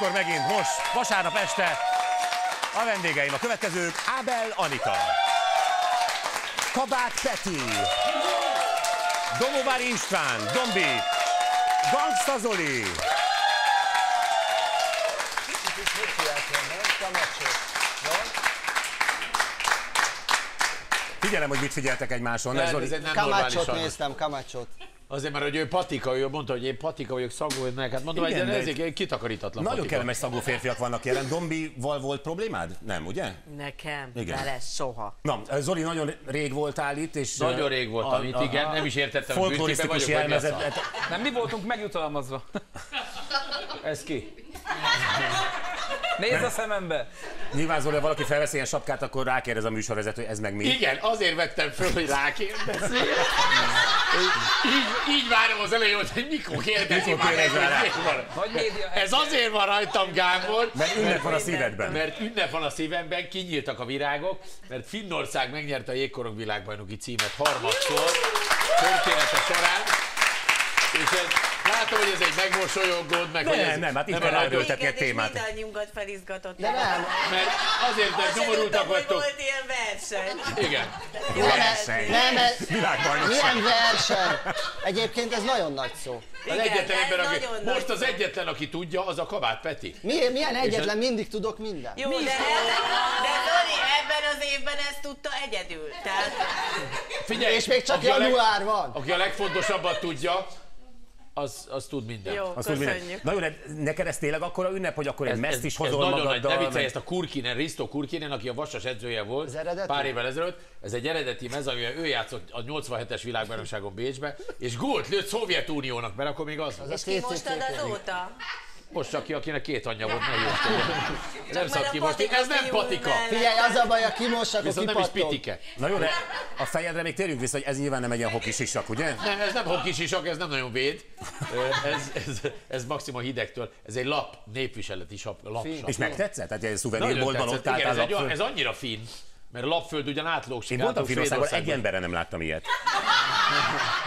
kilenckor megint, most, vasárnap este. A vendégeim a következők, Ábel Anita. Kabát Peti. Domovár István, Dombi. Gangsta Zoli. Figyelem, hogy mit figyeltek egymáson. Nem, ez egy nem Kamácsot normális néztem, Kamácsot. Azért, mert hogy ő patika, ő mondta, hogy én patika vagyok, szagú meg. Hát mondom, Igen, hogy ezek egy kitakarítatlan Nagyon patika. kellemes szagú férfiak vannak jelen. Dombival volt problémád? Nem, ugye? Nekem? Igen. Vele soha. Na, Zoli, nagyon rég voltál itt, és... Nagyon rég voltam itt, igen, nem is értettem, hogy vagyok, vagy mi a jelmezet. szar. Nem, mi voltunk megjutalmazva. Ez ki? Nézd a szemembe! Nyilván Zoli, ha valaki felveszi ilyen sapkát, akkor rákérdez a műsorvezető, hogy ez meg mi. Igen, azért vettem föl, hogy rákérdezz. így, így várom az elején, hogy mikor kérdezi Mikor már kérdez rá? Ez azért van rajtam, Gábor, Mert ünnep van a szívedben. mert ünnep van a szívemben, kinyíltak a virágok, mert Finnország megnyerte a jégkorong világbajnoki címet harmadszor története során, és ez, látom, hogy ez egy megmosolyogod, meg Nem, hogy ez nem, hát a egy Minket és témát. mindannyiunkat felizgatott. De nem, Mert azért, mert Azt sem nyomorultak tudtam, hogy vagytok. volt ilyen verseny. Igen. Verseny. nem, ez, Világbajnokság. milyen verseny. Egyébként ez nagyon nagy szó. Az Igen, egyetlen ez ember, aki, most az egyetlen, aki tudja, az a Kabát Peti. Mi, milyen egyetlen, mindig tudok minden. Jó, de, de Zoli ebben az évben ezt tudta egyedül. Tehát Figyelj, És még csak a leg- január van. Aki a legfontosabbat tudja, az, az tud mindent. jó, Azt köszönjük. Na jó, de neked ez tényleg akkora ünnep, hogy akkor egy meszt is hozol nagyon nagy, ne viccelj, ezt a Kurkinen, Risto Kurkinen, aki a Vasas edzője volt Az pár évvel ezelőtt, ez egy eredeti mez, amivel ő játszott a 87-es világbajnokságon Bécsbe, és gólt lőtt Szovjetuniónak, mert akkor még az volt. És azóta? Most csak ki, akinek két anyja volt, ne jöjjön. Nem a kimosni. patika Ez nem patika. Figyelj, az a baj, a kimos, akkor Viszont nem is pitike. Na jó, de a fejedre még térjünk vissza, hogy ez nyilván nem egy ilyen hokis isak, ugye? Nem, ez nem hokis isak, ez nem nagyon véd. Ez, ez, ez maximum a hidegtől. Ez egy lap, népviseleti sap, lapsap. És megtetszett? Tehát egy szuvenírboltban ott álltál Igen, ez, ez annyira finn, mert a lapföld ugyan átlógsik. Én voltam átlag Finnországban, egy emberre nem láttam ilyet.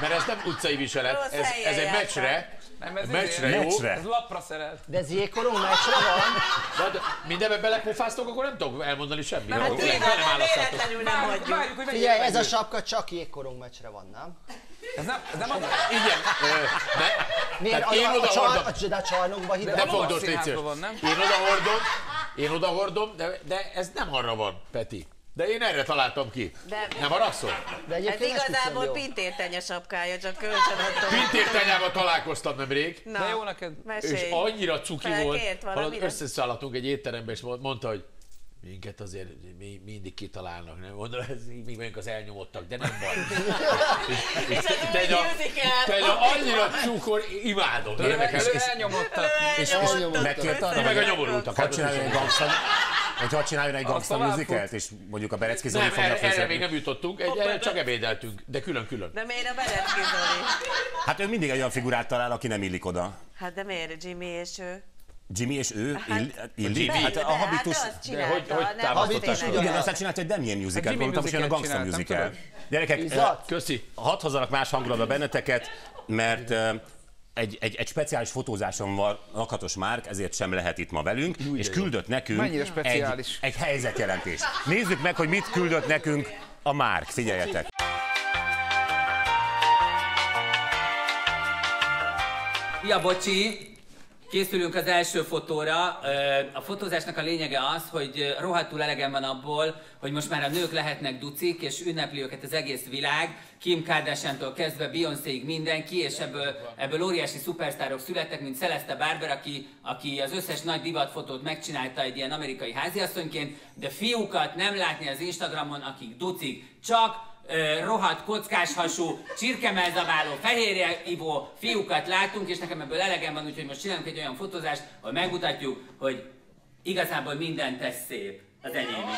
Mert ez nem utcai viselet, ez, ez egy meccsre. Nem, ez Meccsre jó. Meccsre? Ez lapra szerelt. De ez jégkorong meccsre van? De hát mindenbe belepofáztok, akkor nem tudok elmondani semmit. Nem, Nem, hát nem, tényleg, nem Nem nem hagyjuk. várjuk, hogy mennyi Figyelj, ez a sapka csak jégkorong meccsre van, nem? Ez nem, ez nem az... Igen. Ne, Miért? A, én a, a, oda csar, hordom. a, de a csarnokba hideg. ne a fogd, légy nem? Én oda hordom, én oda hordom, de, de ez nem arra van, Peti. De én erre találtam ki. De- Nem haragszol? De Ez igazából jó. pintértenye sapkája, csak kölcsön adtam. Pintértányával találkoztam nemrég. Na, De jó neked. mesélj. És annyira cuki volt, Felkért valamire? összeszállhatunk egy étterembe, és mondta, hogy minket azért mi, mindig kitalálnak, nem? Mondom, ez, mi vagyunk az elnyomottak, de nem baj. És ez Te a, annyira cukor, imádom. Érdekes. Elő elnyomottak. És, Elnyomottak. és megkért arra, meg a nyomorultak. hadd csináljon egy gangsta, hogy hadd csináljon egy gangsta musicalt, és mondjuk a Berecki Zoli fogja erre, erre még nem jutottunk, egy, erre csak ebédeltünk, de külön-külön. De miért a Berecki Zoli? Hát ő mindig egy olyan figurát talál, aki nem illik oda. Hát de miért Jimmy és ő? Jimmy és ő Hát- ill, illik? Jimmy. Hát a habitus... Hát csinálta, hogy- hogy nem tényleg. Igen, aztán csinált egy Damien musical, Jimmy mondtam, hogy jön a gangsta musical. Gyerekek, Izzat? Köszi. hadd hozzanak más hangulatba benneteket, mert egy, egy, egy speciális fotózáson van lakatos Márk, ezért sem lehet itt ma velünk, és küldött nekünk egy, egy helyzetjelentést. Nézzük meg, hogy mit küldött nekünk a Márk, figyeljetek. Ja, bocsi! Készülünk az első fotóra. A fotózásnak a lényege az, hogy rohadtul elegem van abból, hogy most már a nők lehetnek ducik, és ünnepli őket az egész világ. Kim Kardashian-tól kezdve Beyoncéig mindenki, és ebből, ebből óriási szupersztárok születtek, mint Celeste Barber, aki, aki az összes nagy divatfotót megcsinálta egy ilyen amerikai háziasszonyként, de fiúkat nem látni az Instagramon, akik ducik, csak ö, rohadt kockás hasú, csirkemelzabáló, fehérje ivó fiúkat látunk, és nekem ebből elegem van, úgyhogy most csinálunk egy olyan fotózást, ahol megmutatjuk, hogy igazából minden tesz szép. Az enyém is.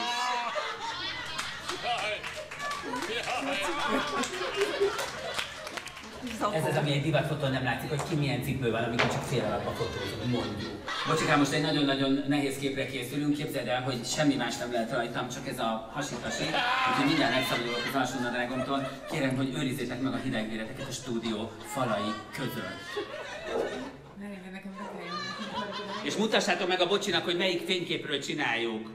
Ez az, ami egy divatfotón nem látszik, hogy ki milyen cipő van, amikor csak fél alapba fotózunk, mondjuk. Bocsikám, most egy nagyon-nagyon nehéz képre készülünk, képzeld el, hogy semmi más nem lehet rajtam, csak ez a hasitasi. Úgyhogy mindjárt megszabadulok az alsónadrágomtól. Kérem, hogy őrizzétek meg a hidegvéreteket a stúdió falai között. És mutassátok meg a bocsinak, hogy melyik fényképről csináljuk.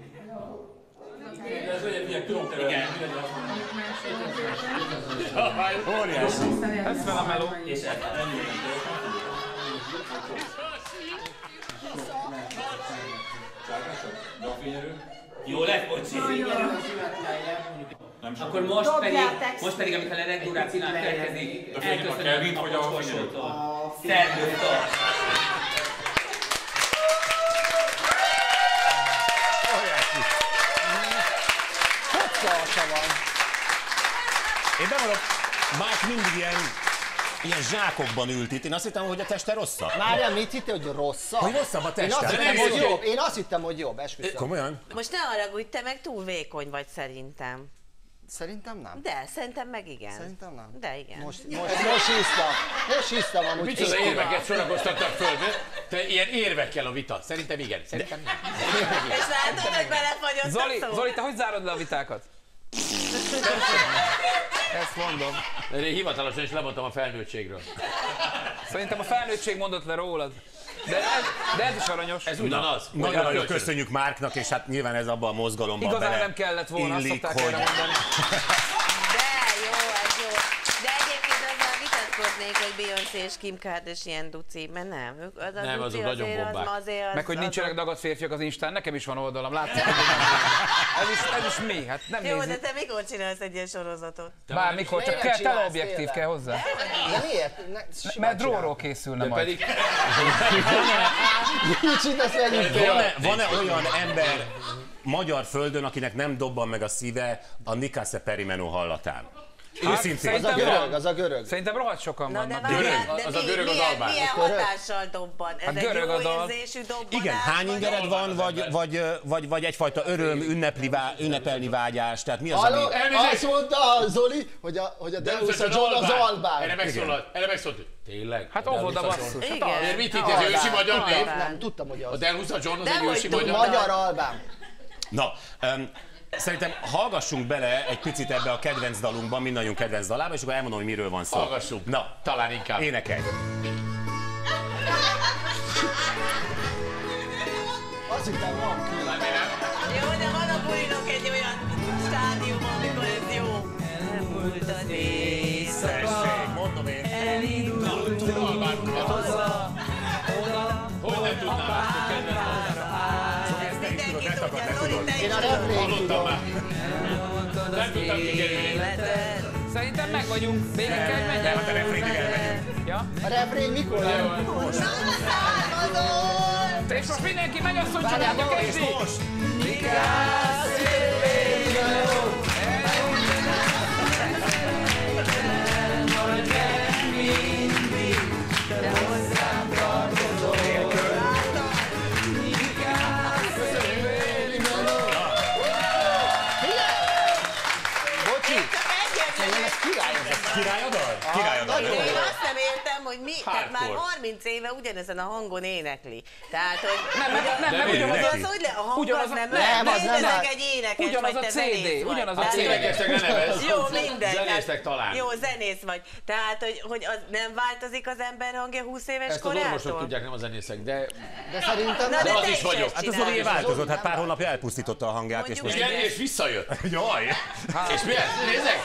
Igen. Óriási. Ez fel a meló. És ez Jó lett, bocsi? Akkor most pedig, most pedig, amikor a pillanat következik, elköszönöm a bocskornyolótól. Szervusztok! Óriási. Kocka van. Én bemondom, Mike mindig ilyen, ilyen zsákokban ült itt. Én azt hittem, hogy a teste rosszabb. Márja, mit hittél, hogy rosszabb? Hogy rosszabb a Én azt teste. hittem, hogy jobb. Én azt hittem, hogy jobb, esküszöm. Komolyan? Most ne haragudj, te meg túl vékony vagy szerintem. Szerintem nem. De, szerintem meg igen. Szerintem nem. De igen. Most, most, most hisztam. Most hisztam amúgy. Micsoda érveket sorakoztattak föl. Te ilyen érvekkel a vita. Szerintem igen. Szerintem nem. És látod, hogy belefagyott Zoli? Zoli, te hogy zárod le a vitákat? Ezt mondom. Én hivatalosan is lemondtam a felnőttségről. Szerintem a felnőttség mondott le rólad. De ez, de ez is aranyos. Ez ugyanaz. Nagyon-nagyon Kölcsönös. köszönjük Márknak, és hát nyilván ez abban a mozgalomban Igazán bele nem kellett volna, azt illik, szokták hogy... erre mondani. De jó, ez jó. De egyébként azzal vitatkoznék, hogy Beyoncé és Kim Kardashian duci, mert nem. Ők, az a Nem, azok nagyon azért, bombák. Az, azért az, Meg hogy az- nincsenek dagadt férfiak az Instán, nekem is van oldalam, látszik, ez is, ez is mi? Hát nem Jó, de nézi. te mikor csinálsz egy ilyen sorozatot? Bármikor, csak Miért kell teleobjektív tényleg? kell hozzá. De miért? Ne, Mert dróról készülne De majd. pedig Kicsit ezt van-e olyan ember magyar földön, akinek nem dobban meg a szíve a Nikase Perimeno hallatán? Őszintén. Az a görög, az a görög. Szerintem rohadt sokan Na de vannak. várjál, Görög? de Az a görög az albán. milyen Görög? hatással dobban? Ez Hát egy görög jó a dal. érzésű dobbanás? Igen, hány ingered van, vagy, vagy, vagy, vagy egyfajta öröm, ünnepli, vá, ünnepelni vágyás? Tehát mi az, ami... Halló, Elnézést! azt mondta a Zoli, hogy a, hogy a Deus a John az Erre albán. megszólalt. Erre megszólalt. Tényleg? Hát A óvoda basszus. John. Hát Igen. Miért mit itt? Ez ősi magyar név? Nem, tudtam, hogy A az. Delhusa John az De egy ősi magyar? Magyar albán. Na, um, szerintem hallgassunk bele egy picit ebbe a kedvenc dalunkban, mindannyiunk kedvenc dalába, és akkor elmondom, hogy miről van szó. Hallgassuk. Na, Talán inkább. énekelj. Azt hittem van külön. Jó, de van a bulinok egy olyan stádium, amikor ez jó. Elmúlt az éjszaka, Én a refrént Hallottam tudom. már. Nem tudtam kikerülni. Szerintem meg vagyunk. Végig kell, hogy Nem, menjen. hát a refrénig elmegyünk. Ja? A refrén mikor jön? Származol? És most mindenki megy csinálja és kezdi. Most! Bocsi, hogy mi, tehát már Hardcore. 30 éve ugyanezen a hangon énekli. Tehát, hogy Nem, nem, nem, nem, De ugyanaz miért? hogy le, a hang Ugyanaz az nem Nem, az nem lehet. egy énekes Ugyanaz vagy, a te CD, ugyanaz a CD. Énekesnek ne nevez. Jó, mindegy. Zenésznek hát- talán. Jó, zenész vagy. Tehát, hogy, hogy az nem változik az ember hangja 20 éves Ezt az orvosok korától? tudják, nem a zenészek, de De szerintem Na, nem. de az is vagyok. ezt Hát az. Zoli változott, hát pár hónapja elpusztította a hangját, és most... igen, és visszajött. Jaj! És mi ez? Nézzek!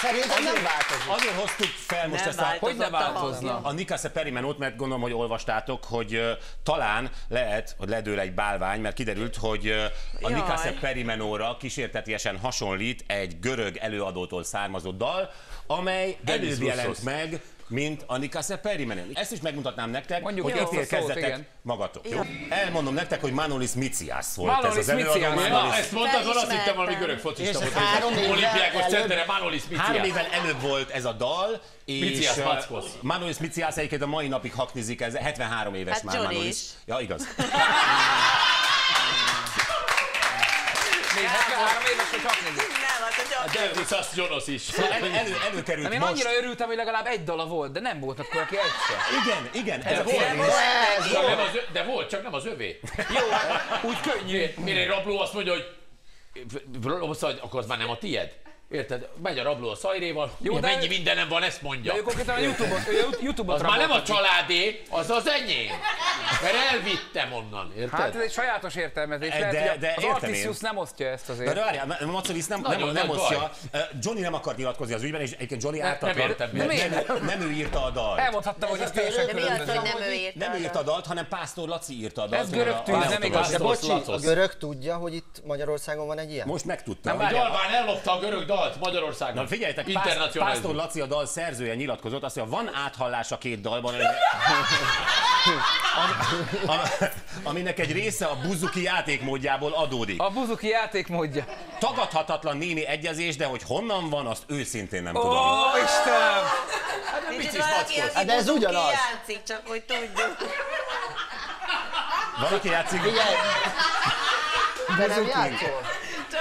Szerintem nem változik. Azért hoztuk fel most Nem ezt a... Hogy ne változna? A Nikase Perimenót, mert gondolom, hogy olvastátok, hogy ö, talán lehet, hogy ledől egy bálvány, mert kiderült, hogy ö, a Jaj. Nikase Perimenóra kísértetiesen hasonlít egy görög előadótól származó dal, amely előbb jelent meg, mint a Nikase Perimenó. Ezt is megmutatnám nektek, Mondjuk hogy ítélkezzetek magatok. Jó? Jó. Elmondom nektek, hogy Manolis Micias volt Manolis ez az előadó. Na, ezt mondtad, van azt hittem valami görög focista volt. három Olimpiákos centere Manolis Három Miciás. évvel előbb volt ez a dal, és Mackos. Manolis Micias egyébként a mai napig haknizik, ez 73 éves Hát már Johnny Manolis. is. Ja, igaz. Még 73 éves, hogy haknézik. Hát De Delvis azt Jonas is. Szóval elő, elő, előkerült én most. annyira örültem, hogy legalább egy dala volt, de nem volt akkor, aki egyszer. Igen, igen, ez De a volt. Ez nem az ö- De volt, csak nem az övé. Jó, úgy könnyű. Mire egy rabló azt mondja, hogy Rosszad, akkor az már nem a tied? Érted? Megy a rabló a szajréval, Jó, de- mennyi mindenem van, ezt mondja. De ő konkrétan a Youtube-ot, Youtube-ot Az már nem a családé, az az enyém. Mert elvittem onnan, érted? Hát ez egy sajátos értelmezés. De- Lehet, hogy de az Artisius nem osztja ezt De azért. várjál, Macovisz nem, nem, nem nagy osztja. Johnny nem akart nyilatkozni az ügyben, és egyébként Johnny ártatlan. nem miért? nem, nem, ő írta a dalt. Elmondhattam, hogy ez teljesen De mi az, hogy nem ő írta? Nem ő írta a dalt, hanem Pásztor Laci írta a dalt. Ez görög tűz, nem igaz. De bocsi, a görög tudja, hogy itt Magyarországon van egy ilyen? Most megtudta. Hogy Galván ellopta a görög dalt Magyarországon. Na figyeljetek, Pásztor. Laci a dal szerzője nyilatkozott, azt mondja, van áthallás a két dalban, ami- ami- aminek egy része a buzuki játékmódjából adódik. A buzuki játékmódja. Tagadhatatlan némi egyezés, de hogy honnan van, azt őszintén nem tudom. Ó, Istenem! Itt Vicces valaki, mackó. de ez ugyanaz. játszik, csak hogy tudjuk. Valaki játszik? Figyelj! De nem játszol?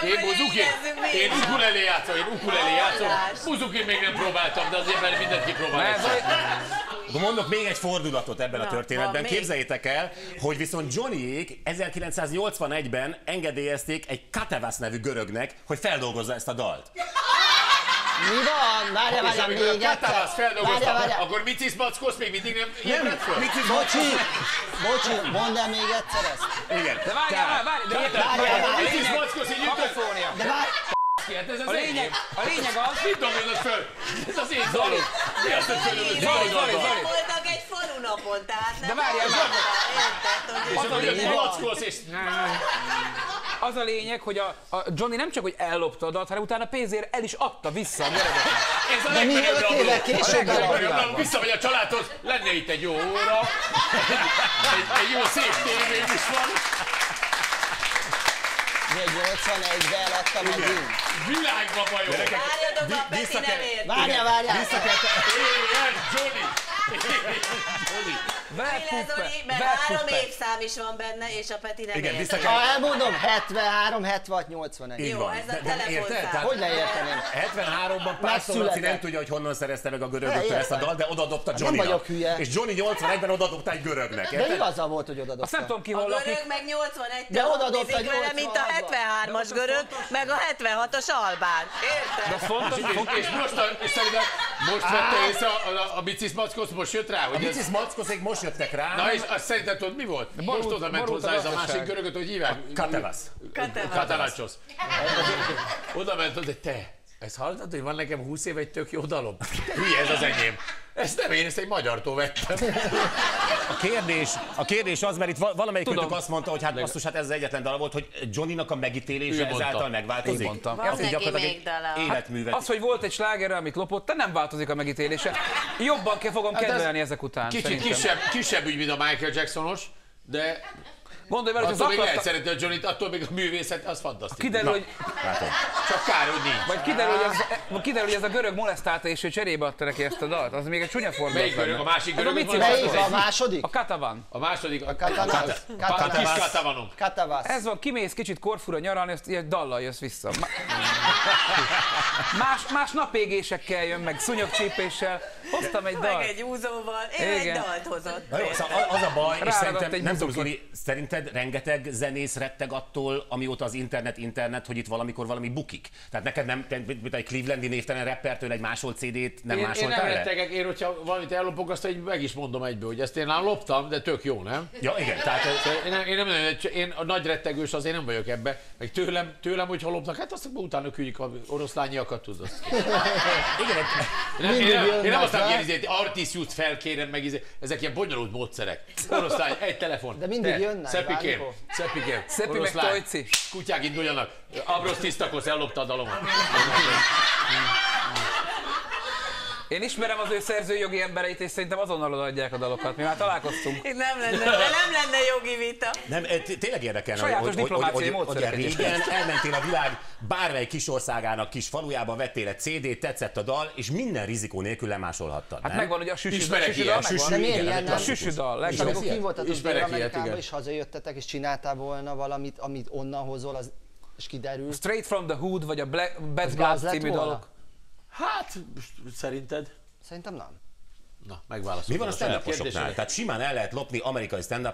Én buzuki, én ukulele játszom, én ukulele játszom. Buzuki még nem próbáltam, de azért mert. Ez egyszer. Akkor mondok még egy fordulatot ebben a Na, történetben. van még. Képzeljétek el, hogy viszont Johnnyék 1981-ben engedélyezték egy Katevas nevű görögnek, hogy feldolgozza ezt a dalt. Mi van? Várjál, És várjál, amikor a még egyszer. Várjál, várjál. akkor Micis Mackos még mindig nem ébredt föl? Bocsi, bocsi, mondd el még egyszer ezt. Igen. De várjál, várjál, várjál, de Tehát, Várjál, várjál. Micis Mackos így. Kakofónia. De várj, ki, hát ez az A lényeg, a lényeg az, Mit dobálod föl? Ez az én dalom. Mi azt, hogy hogy Zoli, Zoli? Zoli. Voltak egy falunapon, tehát nem De várjál, hallgatta, érted, hogy És Az a akkor jött és... az a lényeg, hogy a, a Johnny nem csak, hogy ellopta a dalt, hanem utána pénzért el is adta vissza a gyerekeknek. Ez a legnagyobb rabló. később A legnagyobb rabló. Visszamegy a családhoz, lenne itt egy jó óra, egy, egy jó szép tévém is van, még 81-ben eladta megint. világba bajok. Várjatok, a Peti vissza nem kell- ért. Várjál, várjál. Ilyen, Johnny. Ver Mi lesz, puppe, Zoli? Mert három évszám is van benne, és a Peti nem Igen, vissza Ha kell... elmondom, 73, 76, 81. Így Jó, van. ez a De- de telefonszám. Hogy ne érteném? 73-ban Pásztor Laci nem tudja, hogy honnan szerezte meg a görögöktől ezt a dalt, de odadobta Nem Johnnynak. vagyok hülye. És Johnny 81-ben odadobta egy görögnek. De igaza volt, hogy odadobta. Azt nem tudom ki A hol lakik. görög meg 81 De oda dobta vele, mint a 86-ba. 73-as görög, meg a 76-os albán. Érted? Az fontos, És, most, a, és szerintem most vette észre a, a, a Bicis Mackos, most jött rá, A hogy ez... Bicis Mackoszék most jöttek rá. Na és azt szerinted tudod mi volt? Most borult- oda ment hozzá ez a másik görögöt, hogy hívják? Katevas. Katanácsos. Oda ment, hogy te, ezt hallottad, hogy van nekem 20 év egy tök jó dalom? Hülye, ez az enyém. Ezt nem én, ezt egy magyartól vettem. A kérdés, a kérdés az, mert itt val- valamelyik Tudom. azt mondta, hogy hát basszus, hát ez az egyetlen dal volt, hogy Johnnynak a megítélése mondta. ezáltal megváltozik. Én mondtam. Van Ez gyakorlatilag még dala. egy életművet. Az, hogy volt egy sláger, amit lopott, te nem változik a megítélése. Jobban ke fogom Hát ez kedvelni ezek után. Kicsit szerintem. kisebb, kisebb ügy, mint a Michael Jacksonos, de Gondolj vele, hogy az attól még lehet aklatta, szeretni a Johnnyt, attól még a művészet, az fantasztikus. kiderül, hogy. Csak kár, hogy nincs. vagy kiderül, hogy ez, kiderül, hogy ez a görög molesztálta, és ő cserébe adta neki ezt a dalt. Az még egy csúnya fordulat. Melyik görög? A másik Ez a görög? Mici vagy Melyik a második? A Katavan. A második, a a kis katavanom. Katavasz. Ez van, kimész kicsit Korfura nyaralni, azt ilyen dallal jössz vissza. Más, más napégésekkel jön, meg szúnyogcsípéssel. Hoztam egy Meg dalt. egy úzóval. Egy Igen. dalt hozott. Na jó, szóval az a baj, és Ráragadt szerintem, egy nem tudom. Zoli, szerinted rengeteg zenész retteg attól, amióta az internet internet, hogy itt valamikor valami bukik. Tehát neked nem, te, mint egy Clevelandi névtelen rappertől egy másolt CD-t nem Én, én másoltál nem le? rettegek, én, hogyha valamit ellopok, azt egy meg is mondom egyből, hogy ezt én már loptam, de tök jó, nem? Ja, igen, tehát Én nem, én nem én a nagy rettegős azért nem vagyok ebbe. Meg tőlem, tőlem hogyha lopnak, hát azt utána küldjük a oroszlányiakat, tudod. igen, Én nem, én nem, én nem azt nem? mondom, hogy Artisius felkérem meg, izé- ezek ilyen bonyolult módszerek. Oroszlány, egy telefon. De mindig Te, jönnek, Szepikém. Szepikém, Szepi meg Tojci. Kutyák induljanak. Abrosz tisztakosz, ellopta a dalomat. Én ismerem az ő szerzőjogi embereit, és szerintem azonnal odaadják a dalokat. Mi már találkoztunk. Itt nem lenne, de nem lenne jogi vita. Nem, eh, tényleg érdekelne, Sajátos hogy, hogy, hogy, hogy, régen elmentél a világ bármely kis országának, kis falujába, vettél egy CD-t, tetszett a dal, és minden rizikó nélkül lemásolhattad, Hát nem? megvan, hogy a süsü, Ismerek süsü ilyen, dal süsü- megvan. De miért igen, ilyen ez nem? A süsü dal, És legjobb. amikor kim voltatok igen. és hazajöttetek, és csináltál volna valamit, amit onnan hozol, az, és kiderül. Straight from the Hood, vagy a Black, Bad Blood című dalok. Hát, szerinted? Szerintem nem. Na, megválaszoltam Mi van a stand. Tehát simán el lehet lopni amerikai stand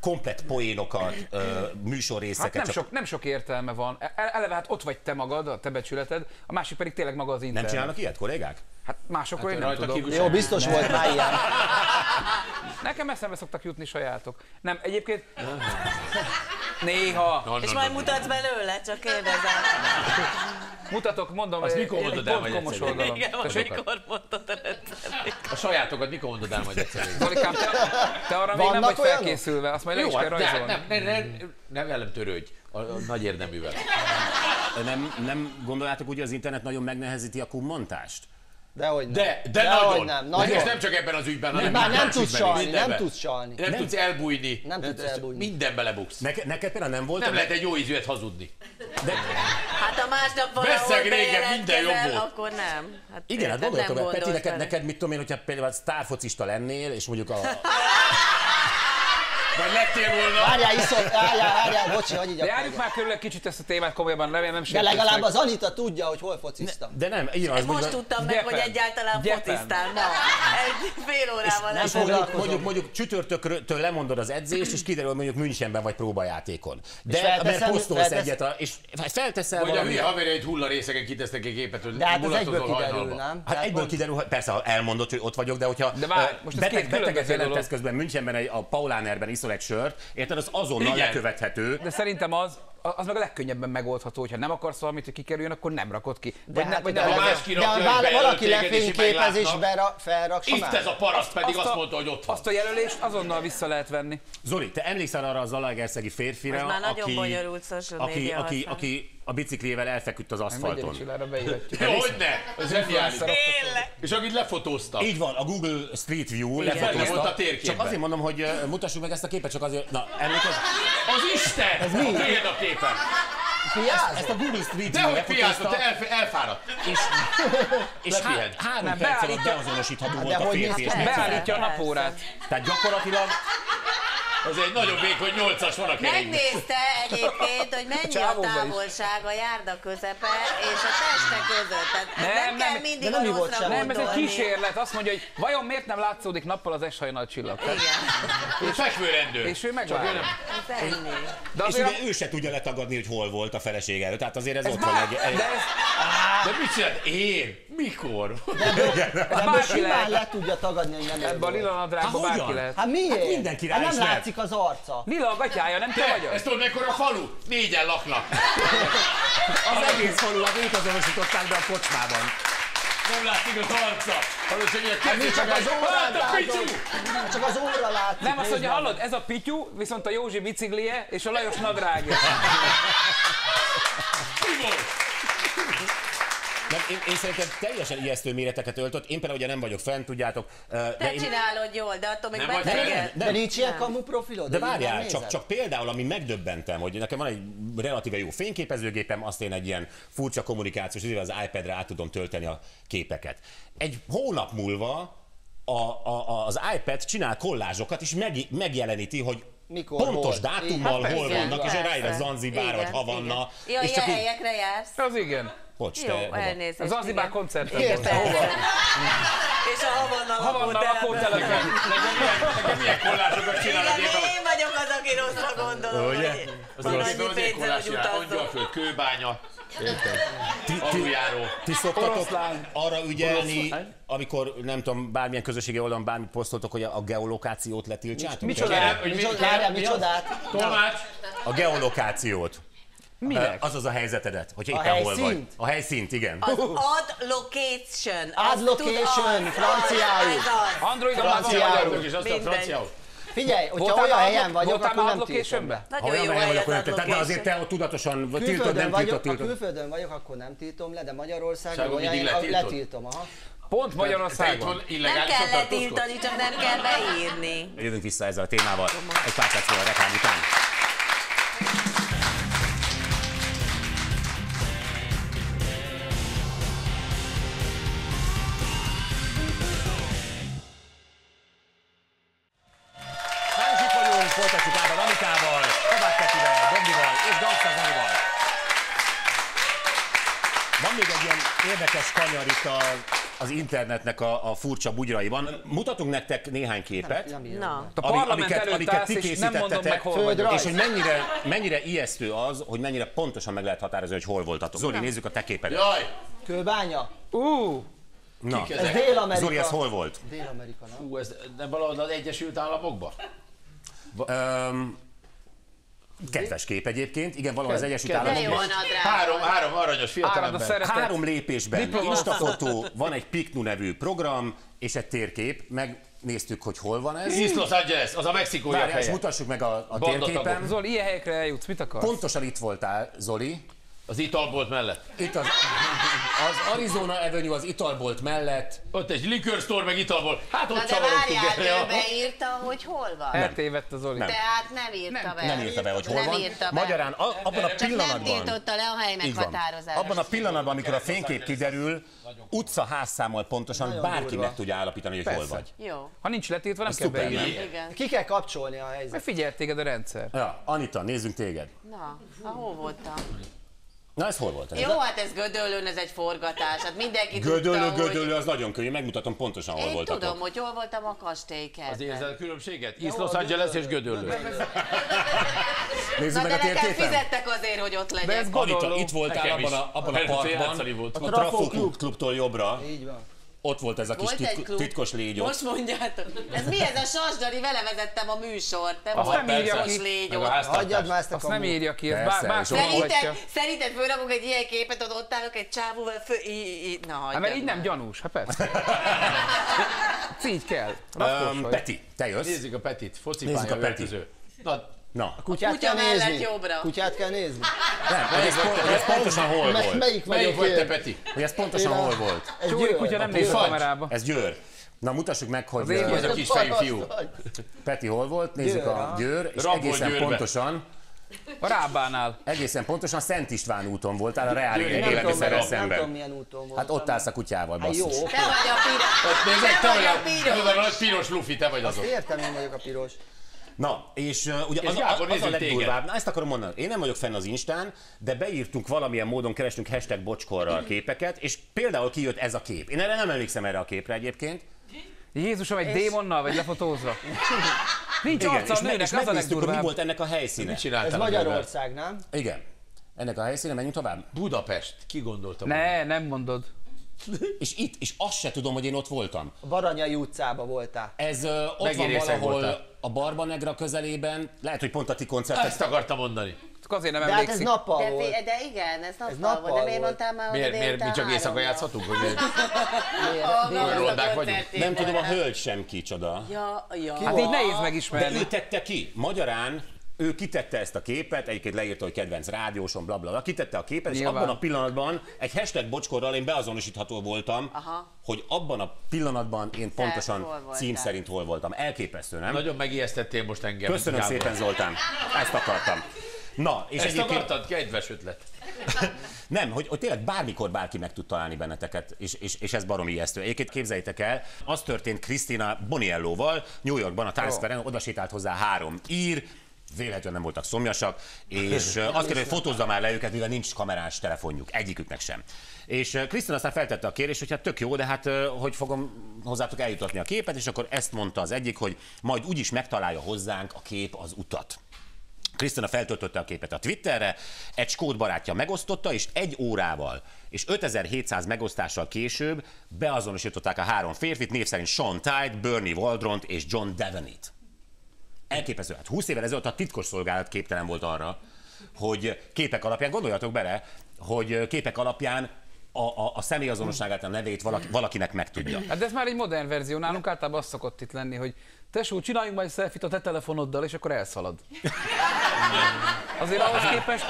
komplett poénokat, ö, műsorrészeket. Hát nem csak sok, nem sok értelme van. E- Eleve hát ott vagy te magad, a te becsületed, a másik pedig tényleg maga az Nem internet. csinálnak ilyet, kollégák? Hát másokról Hát én nem kívül Jó, biztos volt már ilyen. Nekem eszembe szoktak jutni sajátok. Nem, egyébként... Néha. Na, És na, majd mutatsz belőle, csak kérdezem. Mutatok, mondom, Azt mikor mondod el majd komos egyszer? oldalom. Igen, Tessék? amikor mondtad a rendszerét. A sajátokat mikor mondod el majd egyszer? Zolikám, te, te arra még nem vagy olyanok? felkészülve, azt majd le is kell hát ne, rajzolni. nem, ne, ne, ne velem törődj, a, a nagy érdeművel. Nem, nem gondoljátok úgy, hogy az internet nagyon megnehezíti a kummontást? Dehogy nem. De, de Dehogy nagyon. nem, De nagyon. és nem csak ebben az ügyben, hanem Már nem tudsz csalni, nem tudsz csalni. Nem, tudsz elbújni. Nem tudsz elbújni. Minden belebuksz. Neke, neked például nem volt? Nem lehet egy jó ízűet hazudni. De, Hát ha másnap valahol Bezzeg régen minden jobb volt. akkor nem. Hát igen, hát nem meg, Peti, neked, neked mit tudom én, hogyha például sztárfocista lennél, és mondjuk a... Vagy lettél volna. Várjál, iszol, várjál, várjál, bocsi, hogy így De járjuk már körül egy kicsit ezt a témát komolyabban, remélem nem De legalább az Anita tudja, hogy hol fociztam. De nem, így az Most tudtam meg, hogy egyáltalán fociztál ma. Egy fél órával nem foglalkozom. mondjuk, mondjuk csütörtökről lemondod az edzést, és kiderül, hogy mondjuk Münchenben vagy próbajátékon. De mert posztolsz egyet, a, és felteszel Vagy a valami... hülye haverjaid hulla részegen kitesznek egy képet, hogy De hát ez mulatozol egyből kiderül, hajnalba. nem? Hát egyből kiderül, persze, ha elmondod, hogy ott vagyok, de hogyha De várj, ö, most beteg, beteget jelentesz közben Münchenben egy, a Paulánerben iszol egy sört, érted, az azonnal Igen. lekövethető. De szerintem az, az meg a legkönnyebben megoldható, hogyha nem akarsz valamit, hogy kikerüljön, akkor nem rakod ki. De, Vagy, hát, ne, vagy de, nem, de, más de, bejelölt valaki lefényképezésbe felrak, Itt ez a paraszt pedig Azt azt mondta, hogy ott van. azt a jelölést azonnal vissza lehet venni. Zoli, te emlékszel arra a zalaegerszegi férfire, Ez már nagyon aki, bonyolult aki, aki, aki a biciklével elfeküdt az aszfalton. Megyeri csillára beírhatjuk. Jó, hogy ne? Ez. És akit lefotózta. Így van, a Google Street View Igen. Benne volt a lefotózta. térképben. Csak azért mondom, hogy mutassuk meg ezt a képet, csak azért, na, emlékezz, Az Isten! Ez mi? Képen? Piázol? ezt a Google Street View Dehogy lefotózta, te elf- elfáradt. és, és há, három Nem, perc alatt beazonosítható Hát volt a férfi és Beállítja a napórát. Tehát gyakorlatilag Az egy nagyon vékony nyolcas van a kerékben. Megnézte egyébként, hogy mennyi a is. távolság a járda közepe és a teste között. Tehát nem, Nem, kell nem, mindig nem a. Nem, ez egy kísérlet. Azt mondja, hogy vajon miért nem látszódik nappal az S-hajnal csillag? Igen, Ő fekvőrendőr. És ő megvárja. De és azért ugye ő se tudja letagadni, hogy hol volt a feleség előtt. Tehát azért ez, ez ott van egy... de ez, De mit csinált? Én? Mikor? De ebből, de ebből bárki simán le tudja tagadni, hogy nem ő ebbe a lila nadrágba Hát bárki hogyan? lehet. Hát miért? Hát mindenki rá hát nem lehet. látszik az arca. Lila a gatyája, nem te Te, vagy ezt tudod, mekkora a falu? Négyen laknak. Az egész falulat ők azonosították be a kocsmában. Nem látszik az arca. Hallod, hogy ilyen Hát mi kezdés, csak az órát a pityú! látom. Csak az óra látszik. Nem azt mondja, hallod, ez a pityú, viszont a Józsi biciklije és a Lajos nadrágja. Mi volt? Nem, én, én szerintem teljesen ijesztő méreteket öltött. Én például ugye nem vagyok fent, tudjátok. ö, Te De, én, csinálod jól, de attól még Nem vagy beteg. fel? De nincs ilyen kamu profilod? de várjál, nem csak, csak például, ami megdöbbentem, hogy nekem van egy relatíve jó fényképezőgépem, azt én egy ilyen furcsa kommunikációs, az iPad-re át tudom tölteni a képeket. Egy hónap múlva a, a, az iPad csinál kollázsokat, és meg, megjeleníti, hogy Mikor, pontos hol. dátummal Hát hol persze. vannak, és ráírek Zanzibár, vagy Havanna. igen. Jó, és ilyen így, helyekre jársz. Az igen. Bocs, Jó, te elnézést. Az igen. koncerten persze. És a Havanna lakótelepen. lakótelepen. Nekem milyen kollásokat csinál a Igen, én vagyok az, aki rosszra gondolom. Ugye? Az Van a annyi ékollás hogy utazzon. Kőbánya. Érted? Ti- ti-. Ti szoktatok Oroszlán. arra ügyelni, Oroszlán. amikor nem tudom, bármilyen közösségi oldalon bármit posztoltok, hogy a a geolokációt letiltsátok? Micsoda? Micsodát? Tolmács. A geolokációt. Minek? Az az a helyzetedet, hogy A éppen hol vagy. A helyszínt, igen. Az ad location. Ad Az location, franciául. Már van Franciául. És aztán Mindegy. franciául. Figyelj, hogyha Voltál olyan helyen vagyok, voltál akkor nem tiltom. Nagyon olyan jó helyen hely vagyok, hogy nem- de azért te tudatosan tiltod, nem vagyok, tiltod, ha tiltod. külföldön vagyok, akkor nem tiltom le, de Magyarországon olyan helyen, letiltom. Aha. Pont Magyarországon. Nem kell letiltani, csak nem kell beírni. Jövünk vissza ezzel a témával egy pár perc a reklám után. Az internetnek a, a furcsa bugyraiban. Mutatunk nektek néhány képet. Na, A Ami- parlament amiket- előtt amiket állsz, ti és nem mondom meg, készítettetek, hol vagyok. És hogy mennyire, mennyire ijesztő az, hogy mennyire pontosan meg lehet határozni, hogy hol voltatok. Zoli, nézzük a te képedet. Jaj! Kőbánya? Ú, Na, Ez? Dél-Amerika. Zoli, ez hol volt? Dél-Amerika, nem? Hú, ez nem valahol az Egyesült Államokban? Um, kedves kép egyébként. Igen, valahol az Egyesült Államokban. Három, három aranyos fiatalember. Három lépésben. Instafotó, van egy Piknu nevű program, és egy térkép. Megnéztük, hogy hol van ez. East Los Angeles, az a mexikóiak Várjál, és helye. mutassuk meg a, a térképen. Zoli, ilyen helyekre eljutsz, mit akarsz? Pontosan itt voltál, Zoli. Az italbolt mellett. Itt az, az Arizona Avenue az italbolt mellett. Ott egy liquor store, meg italbolt. Hát ott de csavarodtunk ő a- beírta, hogy hol van. Eltévedt a Zoli. Nem. Tehát nem írta be. Nem írta be, hogy hol nem van. Írta be. Magyarán a, abban a Csak nem pillanatban. tiltotta le a hely meghatározást. Abban a pillanatban, amikor a fénykép kiderül, utca házszámmal pontosan bárki durva. meg tudja állapítani, hogy hol Persze. vagy. Jó. Ha nincs letiltva, nem Ez kell szuper, beírni. nem? Igen. Ki kell kapcsolni a Mert helyzet. figyelt téged a rendszer. Ja, Anita, nézzünk téged. Na, ahol voltam? Na, ez hol volt? Ez? Jó, hát ez Gödöllőn, ez egy forgatás. Hát mindenki Gödöllő, tudta, gödöllő, az nagyon könnyű, megmutatom pontosan, hol Hogy... Én voltatok. tudom, hogy hol voltam a kastélykertben. Az érzed a különbséget? East Los Angeles és Gödöllő. Nézzük Na meg de a nekem térképen. fizettek azért, hogy ott De ez legyek. Anita, itt voltál abban a, abban a parkban, a Klub, klubtól jobbra. Így van. Ott volt ez a kis Volt titko- titkos légy ott. Most mondjátok. Ez mi ez a sasdari? Vele vezettem a műsort. Nem Azt nem írja ki. légy ott. Hagyjad már ezt a Azt nem írja ki, ott- Szerinted, szerinted fölrakok egy ilyen képet, hogy ott állok egy csávóval, fő, í, í, na Hát hagyjad mert így nem gyanús, hát persze. így kell. Um. Peti, te jössz. Nézzük a Petit, Nézzük a focipálya Petit. Na, Na, Kutyát Kutya kell mellett nézni. jobbra. Kutyát kell nézni. nem, hogy ez, pont, ez pontosan hol volt. melyik melyik vagyok vagy te, én? Peti? Hogy ez pontosan a- hol volt. Ez Csúly Győr. kutya nem A néz a kamerába. Ez Győr. Na mutassuk meg, hogy uh, Ez a kisfejű fiú. Peti hol volt, nézzük a. Győr, és egészen pontosan, A Rábánál. egészen pontosan Szent István úton voltál, a Reál Nem tudom, élelmiszerrel nem tudom szemben. milyen úton volt. Hát ott állsz a kutyával, Hát jó, basszus. oké. Te vagy a piros. Te te vagy vagy a a, piros. tudod, a nagy piros lufi, te vagy azok. Értem, én vagyok a piros. Na, és uh, ugye És az, Gábor, az, az a legdurvább, na ezt akarom mondani, én nem vagyok fenn az Instán, de beírtunk valamilyen módon, kerestünk hashtag bocskorral képeket, és például kijött ez a kép. Én erre nem emlékszem erre a képre egyébként. Jézusom, egy démonnal vagy lefotózva? Nincs Igen, arca a és, meg, nőnek, és az a mi volt ennek a helyszíne. Mit Ez? Magyarország, nem? Igen. Ennek a helyszíne, menjünk tovább. Budapest. Ki gondolta volna? Ne, nem mondod. És itt, és azt se tudom, hogy én ott voltam. A Baranyai utcába voltál. Ez uh, ott van valahol voltál. a Barbanegra közelében, lehet, hogy pont a ti koncertek. Ezt akartam mondani. Csak azért nem De hát ez emlékszik. nappal De, volt. fi- de igen, ez nappal, nappal volt. De miért volt. mondtál már, hogy Miért, miért mi délután csak éjszaka háromra? játszhatunk? Hogy miért? Miért? rondák vagyunk? Nem tudom, a hölgy sem kicsoda. Ja, ja. Hát így nehéz De megismerni. ő tette ki. Magyarán ő kitette ezt a képet, egyébként leírta, hogy kedvenc rádióson, bla bla bla, kitette a képet, Nyilván. és abban a pillanatban egy hashtag bocskorral én beazonosítható voltam, Aha. hogy abban a pillanatban én pontosan hol voltál. cím szerint hol voltam. Elképesztő, nem? Nagyon megijesztettél most engem. Köszönöm Gábor. szépen, Zoltán. Ezt akartam. Na, és Ezt egyébként akartad? Kedves ötlet. nem, hogy, hogy tényleg bármikor bárki meg tud találni benneteket, és, és, és ez baromi ijesztő. Egyébként képzeljétek el, az történt Krisztina Bonielloval New Yorkban, a Times Square-en, oda sétált hozzá három ír, véletlenül nem voltak szomjasak, és azt kérdezi, hogy fotózza már le őket, mivel nincs kamerás telefonjuk, egyiküknek sem. És Krisztina aztán feltette a kérést, hogy hát tök jó, de hát hogy fogom hozzátok eljutatni a képet, és akkor ezt mondta az egyik, hogy majd úgyis megtalálja hozzánk a kép az utat. Krisztina feltöltötte a képet a Twitterre, egy skót barátja megosztotta, és egy órával és 5700 megosztással később beazonosították a három férfit, név szerint Sean Tide, Bernie Waldront és John Devenit. Elképesztő. Hát 20 évvel ezelőtt a titkos szolgálat képtelen volt arra, hogy képek alapján, gondoljatok bele, hogy képek alapján a, a, a személyazonosságát, a nevét valaki, valakinek megtudja. Hát de ez már egy modern verzió. Nálunk általában az szokott itt lenni, hogy tesó, csináljunk majd selfie a te telefonoddal, és akkor elszalad. Azért ahhoz képest,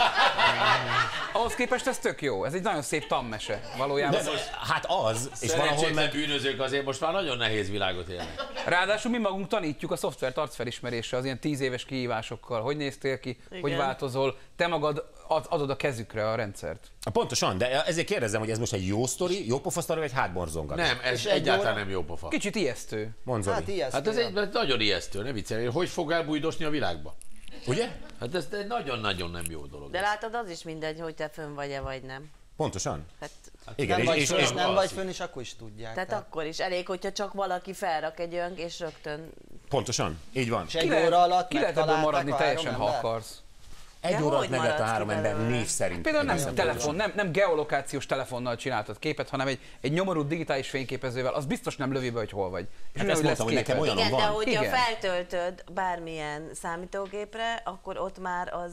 ahhoz képest ez tök jó. Ez egy nagyon szép tanmese valójában. De, hát az, és valahol meg bűnözők azért most már nagyon nehéz világot élnek. Ráadásul mi magunk tanítjuk a szoftvert arcfelismerésre az ilyen tíz éves kihívásokkal. Hogy néztél ki, Igen. hogy változol, te magad ad- adod a kezükre a rendszert. Pontosan, de ezért kérdezem, hogy ez most egy jó sztori, jó pofa sztori, vagy hátborzongatás? Nem, ez egyáltalán nem jó pofa. Kicsit ijesztő. Mondd, Zoli. Hát ijesztő. Hát ez egy nagyon ijesztő, ne viccelj. Hogy fog elbújdosni a világba? Ugye? Hát ez egy nagyon-nagyon nem jó dolog. De látod, az is mindegy, hogy te fönn vagy-e, vagy nem. Pontosan. Hát, Igen, Nem és, vagy, és, fönn, és, nem vagy fönn, és akkor is tudják. tehát tehát- akkor is elég, hogyha csak valaki felrak egy olyan, és rögtön pontosan, így van. És egy Ki óra alatt ki lehet maradni teljesen, ha akarsz. Egy De óra alatt hogy meg lehet a három ember név szerint. Például nem telefon, nem, nem geolokációs telefonnal csináltad képet, hanem egy, egy nyomorult digitális fényképezővel, az biztos nem lövi be, hogy hol vagy. És Hát ezt mondtam, hogy nekem olyan- Igen, de van. hogyha Igen. feltöltöd bármilyen számítógépre, akkor ott már az,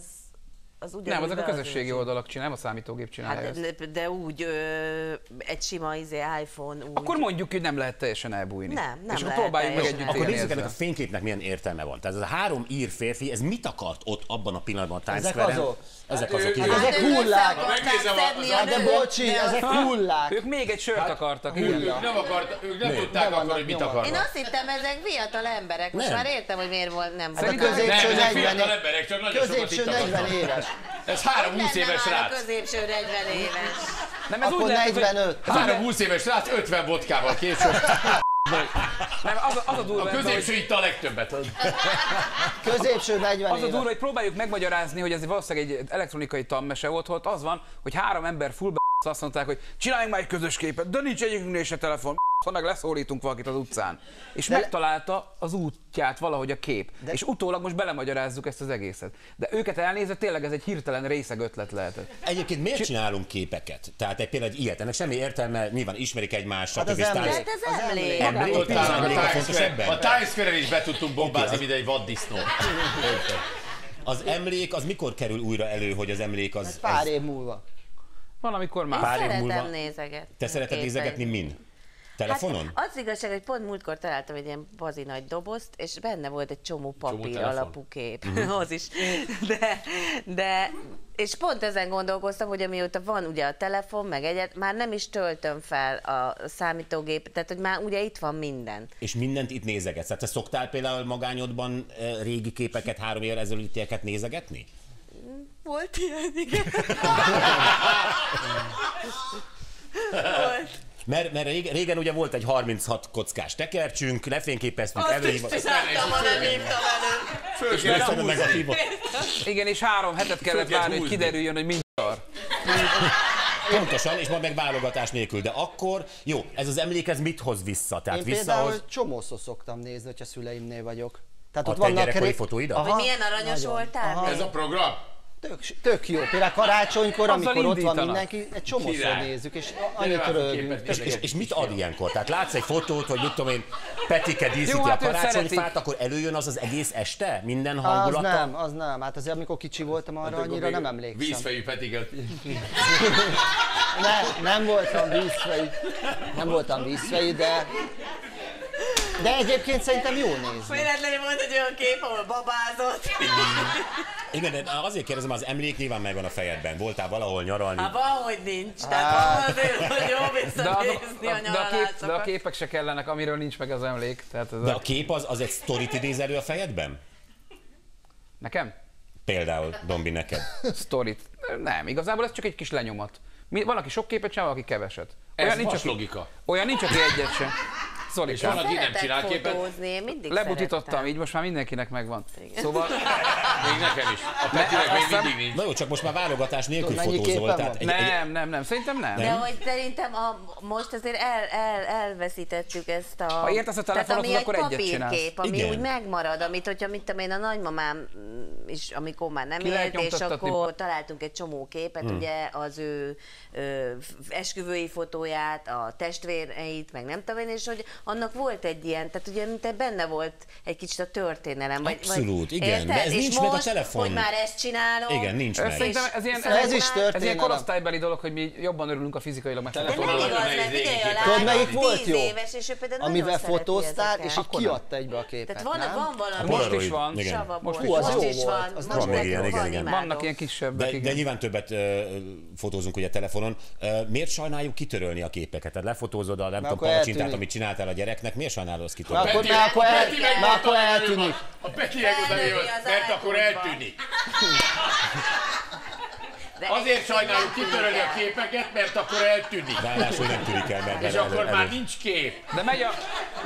az ugyanúgy Nem, azok a közösségi oldalak csinálják, nem a számítógép csinálja Hát, ezt. de, de úgy ö, egy sima izé, iPhone úgy. Akkor mondjuk, hogy nem lehet teljesen elbújni. Nem, nem És akkor lehet próbáljuk meg együtt Akkor nézzük ennek a fényképnek milyen értelme van. Tehát ez a három ír férfi, ez mit akart ott abban a pillanatban a Times Ezek azok. Ezek Hát azok, ő- igen. Hát ezek hullák. a De bocsi, ezek hullák. Ők még egy sört akartak, Ők, nem, akart, ők nem tudták akkor, hogy mit nyomva. Én akarnak. azt hittem, ezek fiatal emberek. Most Nem. már értem, hogy miért volt nem Hát a középső Nem, ezek 40 fiatal emberek, csak nagyon középső ittak 40 aztán. éves. Ez három 20 Lenne éves már a srác. középső 40 éves. Nem, ez Akkor úgy lehet, hogy- 45. Ez három 20 éves srác, 50 vodkával később. Nem, az, a- az a durva, A középső hogy, itta a legtöbbet. Középső 40 az a durva, hogy próbáljuk megmagyarázni, hogy ez valószínűleg egy elektronikai tanmese volt, hogy az van, hogy három ember full azt mondták, hogy csináljunk már egy közös képet, de nincs egyikünknél se telefon, ha meg leszólítunk valakit az utcán. És De- megtalálta az útját valahogy a kép. De- És utólag most belemagyarázzuk ezt az egészet. De őket elnézve tényleg ez egy hirtelen részeg ötlet lehetett. Egyébként miért csinálunk képeket? Tehát egy például egy ilyet, ennek semmi értelme, nyilván ismerik egymást, Hát stb. az emlék. Hát ez Az emlék. emlék. Emlék. Ott áll a Emlék a? A Times Square-en is be tudtunk bombázni, Oké, mint egy vaddisznó. Az emlék az mikor kerül újra elő, hogy az emlék az... Pár az év múlva. Valamikor már. Pár Szeretem múlva- nézegetni. te szereted nézegetni min? Telefonon? Hát, az igazság, hogy pont múltkor találtam egy ilyen bazi nagy dobozt, és benne volt egy csomó papír telefon. alapú kép. az is. De, de, és pont ezen gondolkoztam, hogy amióta van ugye a telefon, meg egyet, már nem is töltöm fel a számítógép, tehát hogy már ugye itt van minden. És mindent itt nézegetsz. Tehát te szoktál például magányodban eh, régi képeket, három évvel ezelőttieket nézegetni? Volt ilyen, igen. Volt. Mert, mert régen, régen ugye volt egy 36 kockás tekercsünk, lefényképeztünk, Azt is előhívott. csináltam, ha nem hívtam elő. És negatívot. Igen, és három hetet kellett várni, hogy kiderüljön, hogy mind szar. Pontosan, és majd meg válogatás nélkül. De akkor, jó, ez az emlék, ez mit hoz vissza? Tehát Én visszahoz... például csomószor szoktam nézni, hogyha szüleimnél vagyok. Tehát A ott te vannak gyerekkori fotóidat? Aha, Hogy milyen aranyos nagyon. voltál? Aha. Ez a program? Tök, tök jó. Például karácsonykor, Azzal amikor ott van indítanak. mindenki, egy csomószor nézzük, és annyit képet Tök És, és mit ad ilyenkor? Tehát látsz egy fotót, hogy mit tudom én, Petike díszíti Jó, a hát őt karácsonyfát, akkor előjön az az egész este? Minden Az hangulata? nem, az nem. Hát azért, amikor kicsi voltam, arra Akkor annyira nem emlékszem. Vízfejű Petiket. Nem, nem voltam vízfejű. Nem voltam vízfejű, de... De egyébként szerintem jó nézni. Véletlenül volt egy olyan kép, ahol babázott. Igen, de azért kérdezem, az emlék nyilván megvan a fejedben. Voltál valahol nyaralni? Hát van, hogy nincs. Tehát van azért, hogy jó De, az, visszanézni a de, a kép, de a képek se kellenek, amiről nincs meg az emlék. Tehát ez De a... a kép az, az egy sztorit idéz elő a fejedben? Nekem? Például, Dombi, neked. Storyt. Nem, igazából ez csak egy kis lenyomat. Mi, van, aki sok képet csinál, valaki keveset. Ez nincs, aki, logika. olyan nincs, aki egyet sem. Van, Szorikám. aki nem csinál képet. mindig Lebutítottam, szerettem. így most már mindenkinek megvan. Igen. Szóval Még nekem is. A Petinek még mindig nincs. Na jó, csak most már válogatás nélkül mennyi fotózol. Tehát van? egy, egy, nem, nem, nem, szerintem nem. De hogy szerintem a, most azért el, el, elveszítettük ezt a... Ha értesz a ami akkor egy egyet csinálsz. papírkép, ami Igen. úgy megmarad, amit hogyha mit tudom én, a nagymamám mm, is, amikor már nem Ki élt, és akkor találtunk egy csomó képet, Hmm. ugye az ő ö, esküvői fotóját, a testvéreit, meg nem tudom én, és hogy annak volt egy ilyen, tehát ugye mint benne volt egy kicsit a történelem. Vagy, Abszolút, vagy, igen, de ez és nincs meg a most, telefon. hogy már ezt csinálom. Igen, nincs Ez meg. szerintem ez ilyen, Ez is ez ilyen történelem. korosztálybeli dolog, hogy mi jobban örülünk a fizikailag De megfotózó nem igaz, mert figyelj, a lányom melyik volt 10 jó? éves, és ő például Amivel fotóztál, és így kiadta egybe a képet, Tehát van, van valami. Most is van. Most is van. Most Az van. Most még ilyen, van, igen, igen. Vannak ilyen kisebbek, De, de nyilván többet fotózunk ugye telefonon. Miért sajnáljuk kitörölni a képeket? Tehát lefotózod a nem tudom, palacsintát, amit csináltál a gyereknek, miért sajnálod azt Már kitörölni? akkor, már akkor, el, meg már akkor eltűnik. A Peti az mert akkor eltűnik. De Azért sajnáljuk tűnik a el. képeket, mert akkor eltűnik. Ráadásul nem tűnik el, mert És elő- akkor elő- már nincs kép. De megy a...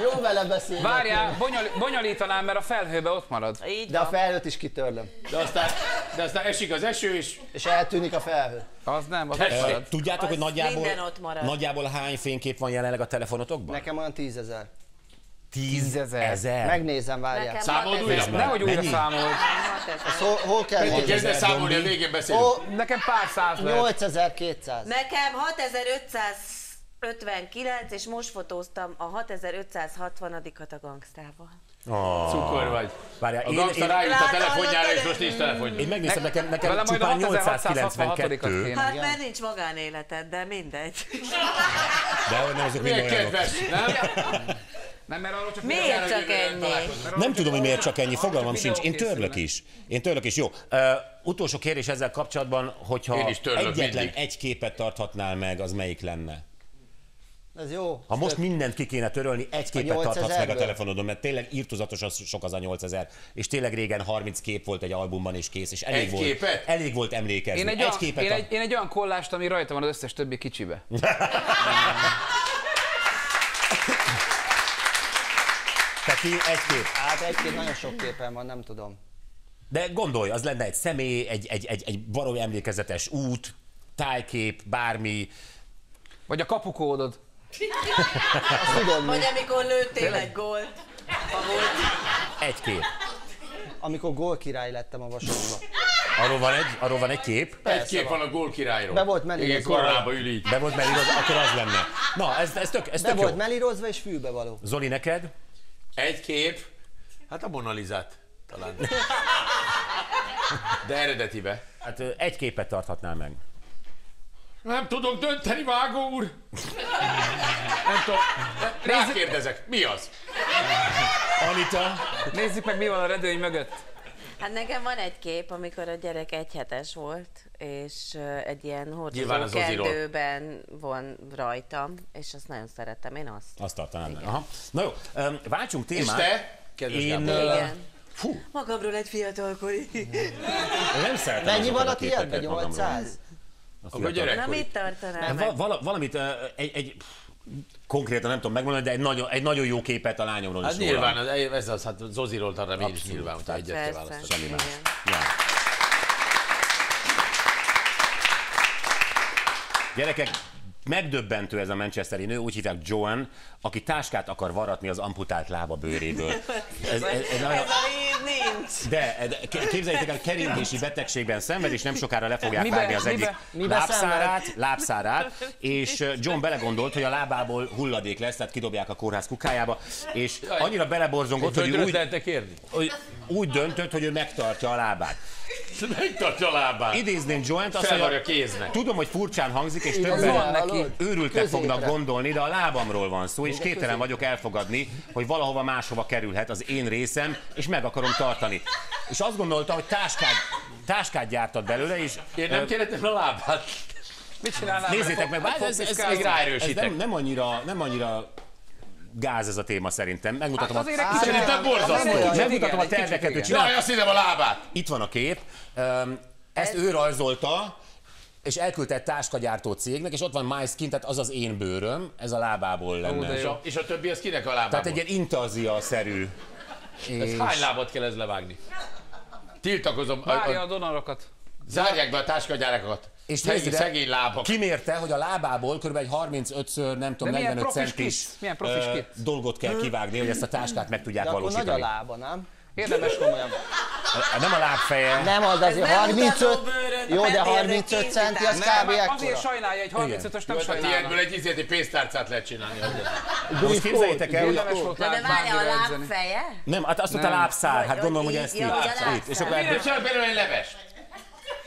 Jó vele beszélni. Várjál, bonyol, bonyolítanám, mert a felhőbe ott marad. Így De a felhőt is kitörlöm. De aztán de aztán esik az eső, és És eltűnik a felhő. Az nem, az Tessék. ott marad. Tudjátok, hogy Az nagyjából, minden ott marad. nagyjából hány fénykép van jelenleg a telefonotokban? Nekem olyan tízezer. Tízezer. Ezer. Megnézem, várjál. Nekem Számold hat újra? ezer. Nehogy újra Mennyi? számol. Hat ezer. Hol, hol kell Kezd nézni? el számolni, a végén beszélünk. Ó, Nekem pár száz lehet. 8200. Nekem 6559, és most fotóztam a 6560-at a gangstával. Cukor vagy. Várjál, A én, gangsta én, rájut a Látod, telefonjára, és most nincs telefonja. én megnéztem, nekem, nekem Vele majd a csupán 6666-at 892, kéne. Hát mert nincs magánéleted, de mindegy. de nem azok mind Milyen olyanok. kedves, nem? Nem, mert arról csak Miért csak ennyi? Nem tudom, hogy miért csak ennyi, fogalmam sincs. Én törlök is. Én törlök is. Jó. Uh, utolsó kérdés ezzel kapcsolatban, hogyha egyetlen mindig. egy képet tarthatnál meg, az melyik lenne? Ez jó. Ha most mindent ki kéne törölni, egy képet 8000-ből? tarthatsz meg a telefonodon, mert tényleg írtozatos az sok az a 8000, és tényleg régen 30 kép volt egy albumban, és kész, és elég Egy volt, képet? elég volt emlékezni. Én egy, egy olyan, képet én, egy, én egy olyan kollást, ami rajta van az összes többi kicsibe. Peti, egy kép. Hát egy-két nagyon sok képen van, nem tudom. De gondolj, az lenne egy személy, egy, egy, egy, egy baromi emlékezetes út, tájkép, bármi. Vagy a kapukódod. Azt tudod mi? Vagy amikor lőttél egy gólt. Egy kép. Amikor gól király lettem a vasasba. Arról van egy, arról van egy kép. Egy kép van a gól királyról. Be volt mellé Igen, az koronába ül így. Be volt igaz, akkor az lenne. Na, ez, ez tök, ez Be tök volt jó. melírozva és fűbe való. Zoli, neked? Egy kép, hát a Mona Lisát talán. De eredetibe. Hát egy képet tarthatnál meg. Nem tudok dönteni, vágó úr. Nem tudom. Rákérdezek, mi az? Anita? Nézzük meg, mi van a redőny mögött. Hát nekem van egy kép, amikor a gyerek egyhetes volt, és egy ilyen hordozó kendőben van rajtam, és azt nagyon szeretem, én azt. Azt tartanám meg. Aha. Na jó, váltsunk És témát. te? Kedves Én, Igen. Fú, Magamról egy fiatalkori. nem szeretem Mennyi van a tiédben? magamról. 800? A Akkor fiatal- gyerek. Na mit tartanál Hát val- vala, valamit, egy, egy konkrétan nem tudom megmondani, de egy nagyon, egy nagyon jó képet a lányomról Hát is nyilván, rólam. az, ez az, hát Zoziról arra én is nyilván, hogyha egyet kell választani. igen. Ja. Gyerekek, megdöbbentő ez a manchesteri nő, úgy hívják Joan, aki táskát akar varatni az amputált lába bőréből. Ez, ez, ez Ez a nincs. de, de k- képzeljétek el, keringési betegségben szenved, és nem sokára le fogják Mibe- vágni az egyik mibe- mibe lábszárát, lábszárát, és John belegondolt, hogy a lábából hulladék lesz, tehát kidobják a kórház kukájába, és annyira beleborzongott, hogy Földröt úgy, hogy úgy döntött, hogy ő megtartja a lábát. Megtartja a lábát. Idézném Joant, azt mondja, kéznek. tudom, hogy furcsán hangzik, és többen őrültek fognak gondolni, de a lábamról van szó, és képtelen vagyok elfogadni, hogy valahova máshova kerülhet az én részem, és meg akarom tartani. És azt gondolta, hogy táskát, táskát gyártott belőle, és Én nem kérhetem a lábát. Mit csinálnál? nézzétek meg, várj, ez, ez, ez, Még ez ráerősítek. nem, nem, annyira, nem annyira gáz ez a téma szerintem. Megmutatom, Hát azért a. Szerintem borzasztó. Nem olyan, megmutatom igen, a terveket, hogy csinál. Jaj, azt hiszem a lábát. Itt van a kép. Ezt ő rajzolta, és elküldte egy táskagyártó cégnek, és ott van my skin, tehát az az én bőröm, ez a lábából lenne. de És a, és a többi az kinek a lábából? Tehát egy ilyen intazia-szerű. Ez És hány lábat kell ez levágni? Tiltakozom. A, Várja a, a donarokat. zárják be a táskagyárakat. És szegény, szegény lábak. kimérte, hogy a lábából kb. egy 35-ször, nem tudom, De milyen 45 profis centis? Milyen profis ö, kit? dolgot kell kivágni, hogy ezt a táskát meg tudják De akkor nagy a valósítani. lába, nem? Érdemes Komolyan. Nem a lábfeje. Nem az azért nem 35, mutató bőröd, jó, de mert 35 tényleg centi, az kb. azért ekkora. sajnálja, egy 35-ös nem sajnálna. ilyenből egy izét, egy pénztárcát lehet csinálni. Most képzeljétek el, hogy de várja, a lábfeje? nem, hát azt mondta lábszár, hát gondolom, hogy ezt így-. És akkor Miért ebből, csinál belőle egy leves?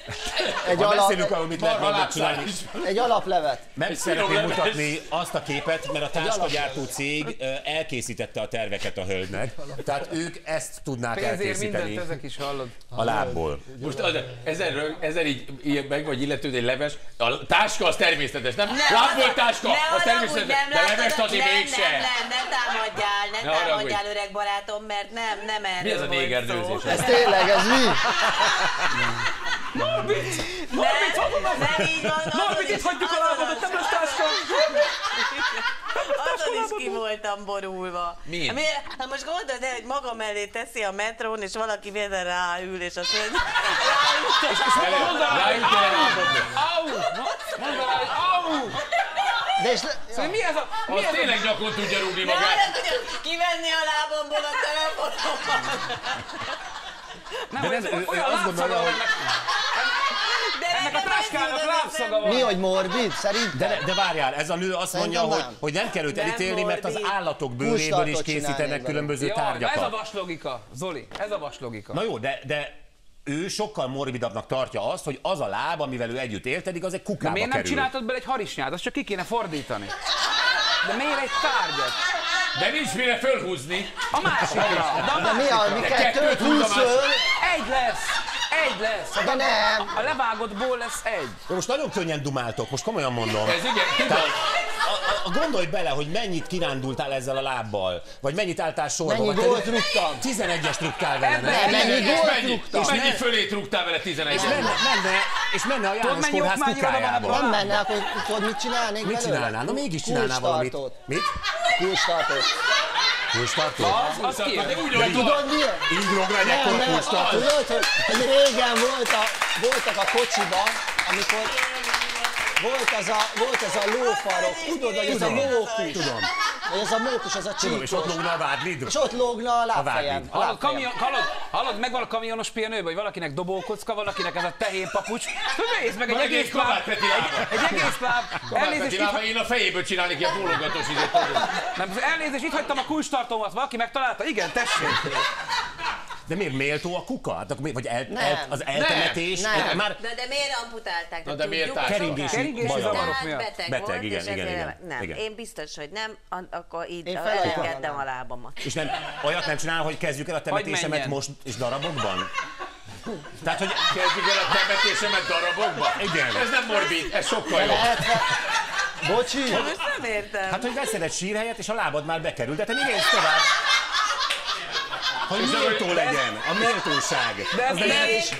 Egy, ha alap, beszélünk arról, mit lehet lábszár csinálni, egy alaplevet. meg Egy szeretném mutatni azt a képet, mert a táskagyártó cég elkészítette a terveket a hölgynek. Tehát ők ezt tudnák Pénzért elkészíteni mindent ezek is hallod. a lábból. Most az, ezen, rög- ezen így, így meg vagy illető egy leves, a táska az természetes, nem? Lábból táska, ne az természetes, nem de levest azért nem, mégse. Nem, nem, nem támadjál, nem Ne támadjál, öreg barátom, mert nem, nem erről Mi ez a volt négernőzés? szó. Ez tényleg, ez mi? Nem, nem így van. Norbit, itt hagyjuk a lábadat, nem lesz táska! Azon is ki voltam borulva. Min? Mi, hát most gondold el, hogy maga mellé teszi a metrón, és valaki véletlen ráül, és azt mondja, Ráüt el a lábadba. Au! Mondd rá, hogy au! De és le... Szóval mi ez a... Mi Az tényleg nyakon tudja rúgni magát. nem tudja kivenni a lábamból a telefonomat. Nem, olyan azt van hogy- ennek, De a táskának lábszaga van. Mi, hogy morbid? Szerintem? De, de várjál, ez a nő azt mondja, Szerintem hogy, nem. hogy nem kell őt Nem elítélni, mert az állatok bőréből is készítenek különböző Jaj, ez a tárgyakat. vas logika, Zoli, ez a vas logika. Na jó, de, de ő sokkal morbidabbnak tartja azt, hogy az a láb, amivel ő együtt élt, eddig az egy De kukába miért nem csináltad bele egy harisnyát? Azt csak ki kéne fordítani. De miért egy tárgyat? De nincs mire fölhúzni. A másikra. De, a De mi a, mi De kettőt kettőt húz a húz föl? Egy lesz! Egy lesz! De nem! A levágottból lesz egy. De most nagyon könnyen dumáltok, most komolyan mondom. Ez igen, tudod, Tehát, a, a, a gondolj bele, hogy mennyit kirándultál ezzel a lábbal, vagy mennyit álltál sorba. Mennyi gólt rúgtam? 11-es trukkál vele, Ebben nem? mennyi és gólt mennyi, rúgtam? és mennyi fölét rúgtál vele 11 És menne, menne, és menne a János mennyi Kórház kukájába. Nem menne, akkor tudod, mit csinálnék Mit belőle? csinálnál? Na mégis csinálnál valamit. Mit? Kulcstartót. Kulcstartó? Az, az ki? de úgy De tudod miért? Így Nem, ekkora nem, kulcstartó. tudod, hogy, régen volt a, voltak a kocsiba, amikor volt az a, volt ez a lófarok, tudod, hogy ez a Tudom. mókus, Tudom. hogy ez a mókus, az a Tudom, és ott csíkos, lógna a vádlid. és ott lógna a lábfejem. a Hallod, kamion, hallod, hallod, megvan a kamionos pihenőben, hogy valakinek dobókocka, valakinek ez a tehén papucs. Nézd meg, egy egy egész láb, lába. egy egész láb. Elnézést, itt, én a fejéből csinálnék ilyen bólogatós izét. nem, elnézést, itt hagytam a kulcstartómat, valaki megtalálta? Igen, tessék. De miért méltó a kuka? Hát akkor mi- Vagy el, Nem. el, az eltemetés? Nem. El- Már De, de miért amputálták? Na, De miért keringési Keringési zavarok miatt. beteg, Beteg, volt, igen, és igen, igen, nem. igen. Én biztos, hogy nem, akkor így elengedtem a lábamat. És nem, olyat nem csinál, hogy kezdjük el a temetésemet most és darabokban? Tehát, hogy Kezdjük el a temetésemet darabokba? Igen. Ez nem morbid, ez sokkal jobb. Bocsi, Most nem értem. Hát, hogy veszed egy sírhelyet, és a lábad már bekerül, de te még tovább. Hogy méltó legyen, a méltóság. De ez nem,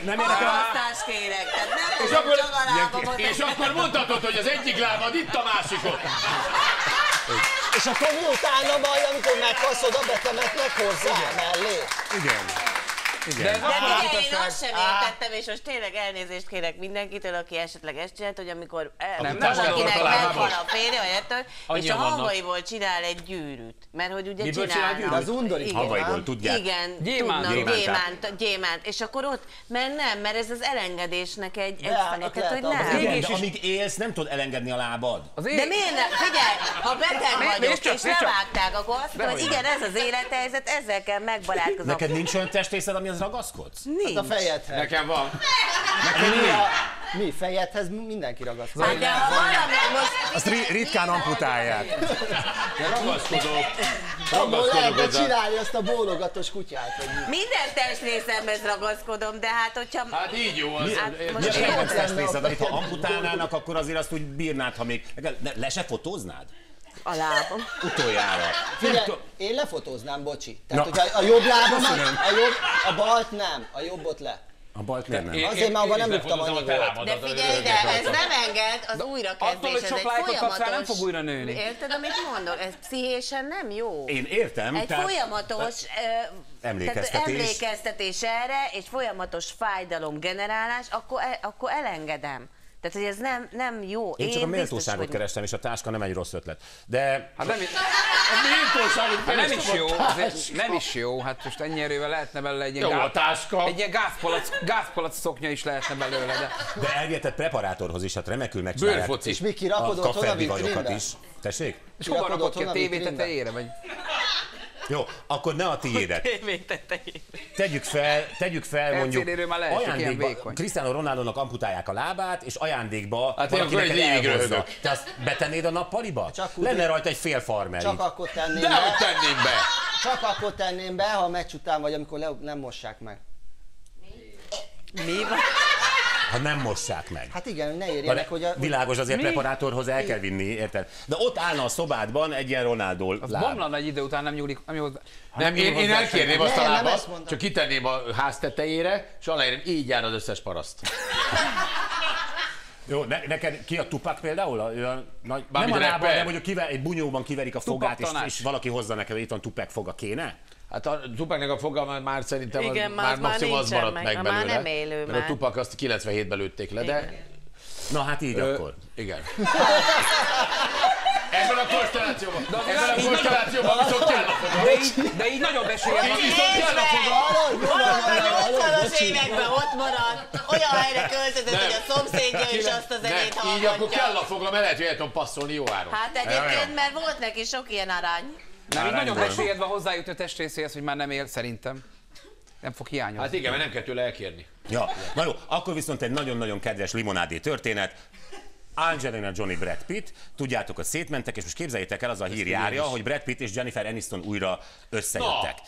nem érdekel a... Kérek, tehát nem És akkor, csak a lábamat. és akkor mondhatod, hogy az egyik lábad itt a másikon. és akkor miutána majd, amikor meghalsz, oda betemetnek hozzá mellé. Igen. De ez Igen. De akkor a figyelj, én azt sem értettem, és most tényleg elnézést kérek mindenkitől, aki esetleg ezt csinált, hogy amikor el- Nem, valakinek nem megvan lábam. a férje, vagy ettől, és a hangaiból csinál egy gyűrűt. Mert hogy ugye Miből csinál csinálnak. gyűrűt? Az undorító, Igen. Havaiból tudják. Igen, Gyémánt. tudnak, gyémánt, gyémánt. És akkor ott, mert nem, mert ez az elengedésnek egy, egy tehát, hogy nem. Igen, de amíg élsz, nem tudod elengedni a lábad. Az én... De miért nem? Figyelj, ha beteg vagyok, és levágták, akkor azt mondom, hogy igen, ez az élethelyzet, ezzel kell megbarátkoznom. Neked nincs olyan testrészed, amihez ragaszkodsz? Nincs. A fejedhez. Nekem van. Mi, a, mi fejedhez mindenki ragaszkodik. Hát de ha valami, most... Azt ri- ritkán amputálják. De ragaszkodok. Abból Ragaszkodok lehetne csinálni azt a bólogatós kutyát. Hogy mi. Minden testrészemhez ragaszkodom, de hát hogyha... Hát így jó. Az, Hát ez- most Mi a testrészed, amit ha amputálnának, akkor azért azt úgy bírnád, ha még... Le, le se fotóznád? A lábam. Utoljára. Figyelj, én lefotóznám, bocsi. Tehát, Na. hogyha a jobb lábamat, a, jobb, a balt nem, a jobbot le. A balt miért nem? Én- Azért már abban nem rúgtam annyi volt. De figyelj ide, ez nem enged az újrakezdés, ez egy rá, nem folyamatos... fog újra nőni. Érted, amit mondok? Ez pszichésen nem jó. Én értem, Egy tehát- folyamatos Emlékeztetés. Tehát emlékeztetés erre, és folyamatos fájdalom generálás, akkor, e, akkor elengedem. Tehát, hogy ez nem, nem jó. Én csak a biztos, méltóságot hogy- kerestem, és a táska nem egy rossz ötlet. De Hát nem, A méltóságot hát nem is jó, nem is jó, hát most ennyi erővel lehetne belőle egy ilyen, Jó, a gáz, táska. egy ilyen gázpalac, gázpalac szoknya is lehetne belőle, de de elvihetett preparátorhoz is, hát remekül megcsinálják. Bőrfoci. És mi A a vitrínbe? is. Tessék? és hova rakod ki a a tévé tetejére, vagy? Jó, akkor ne a tiédet. Tegyük fel, tegyük fel mondjuk ajándékba. Cristiano Ronaldo-nak amputálják a lábát, és ajándékba Hát valakinek elhozza. Te azt betennéd a nappaliba? Csak úgy- Lenne rajta egy fél farmer. Csak akkor tenném De hogy be, tenném be. csak akkor tenném be, ha a meccs után vagy, amikor le, nem mossák meg. Mi van? Ha nem mossák meg. Hát igen, hogy ne Ha ne, érjenek, hogy a... világos, azért Mi? preparátorhoz el kell vinni, érted? De ott állna a szobádban egy ilyen Ronaldo láb. bomlana egy idő után nem nyúlik, ami hozzá. Nem, én, én elkérném Nem, azt a nem lábat, csak kitenném a ház tetejére, és aláírom, így jár az összes paraszt. Jó, ne, neked ki a Tupac például? A, a, nagy, nem a lába, hanem mondjuk kiver, egy bunyóban kiverik a fogát, és, és, valaki hozza neked, hogy itt van Tupac foga, kéne? Hát a Tupaknak a fogalma már szerintem Igen, az, már- már már maximum az nincsen maradt meg, meg, már belőle. nem élő mert már. a Tupak azt 97-ben lőtték le, de... Igen. Na hát így Ö, akkor. Igen. Ebben a konstellációban, ebben a konstellációban viszont kell a foga. De így, de így nagyobb esélye van. Viszont kell a foga. a 80-as években ott maradt, olyan helyre költözött, hogy a szomszédja is azt a zenét nem, így akkor kell hallgatja. a foga, mert lehet, hogy el tudom passzolni jó áron. Hát egyébként, mert volt neki sok ilyen arany. Nem, így van hozzájutni a testrészéhez, hogy már nem él, szerintem. Nem fog hiányozni. Hát igen, mert nem kell tőle elkérni. Ja, na jó, akkor viszont egy nagyon-nagyon kedves limonádé történet. Angelina Johnny Brad Pitt, tudjátok, hogy szétmentek, és most képzeljétek el, az a hír járja, hogy Brad Pitt és Jennifer Aniston újra összejöttek.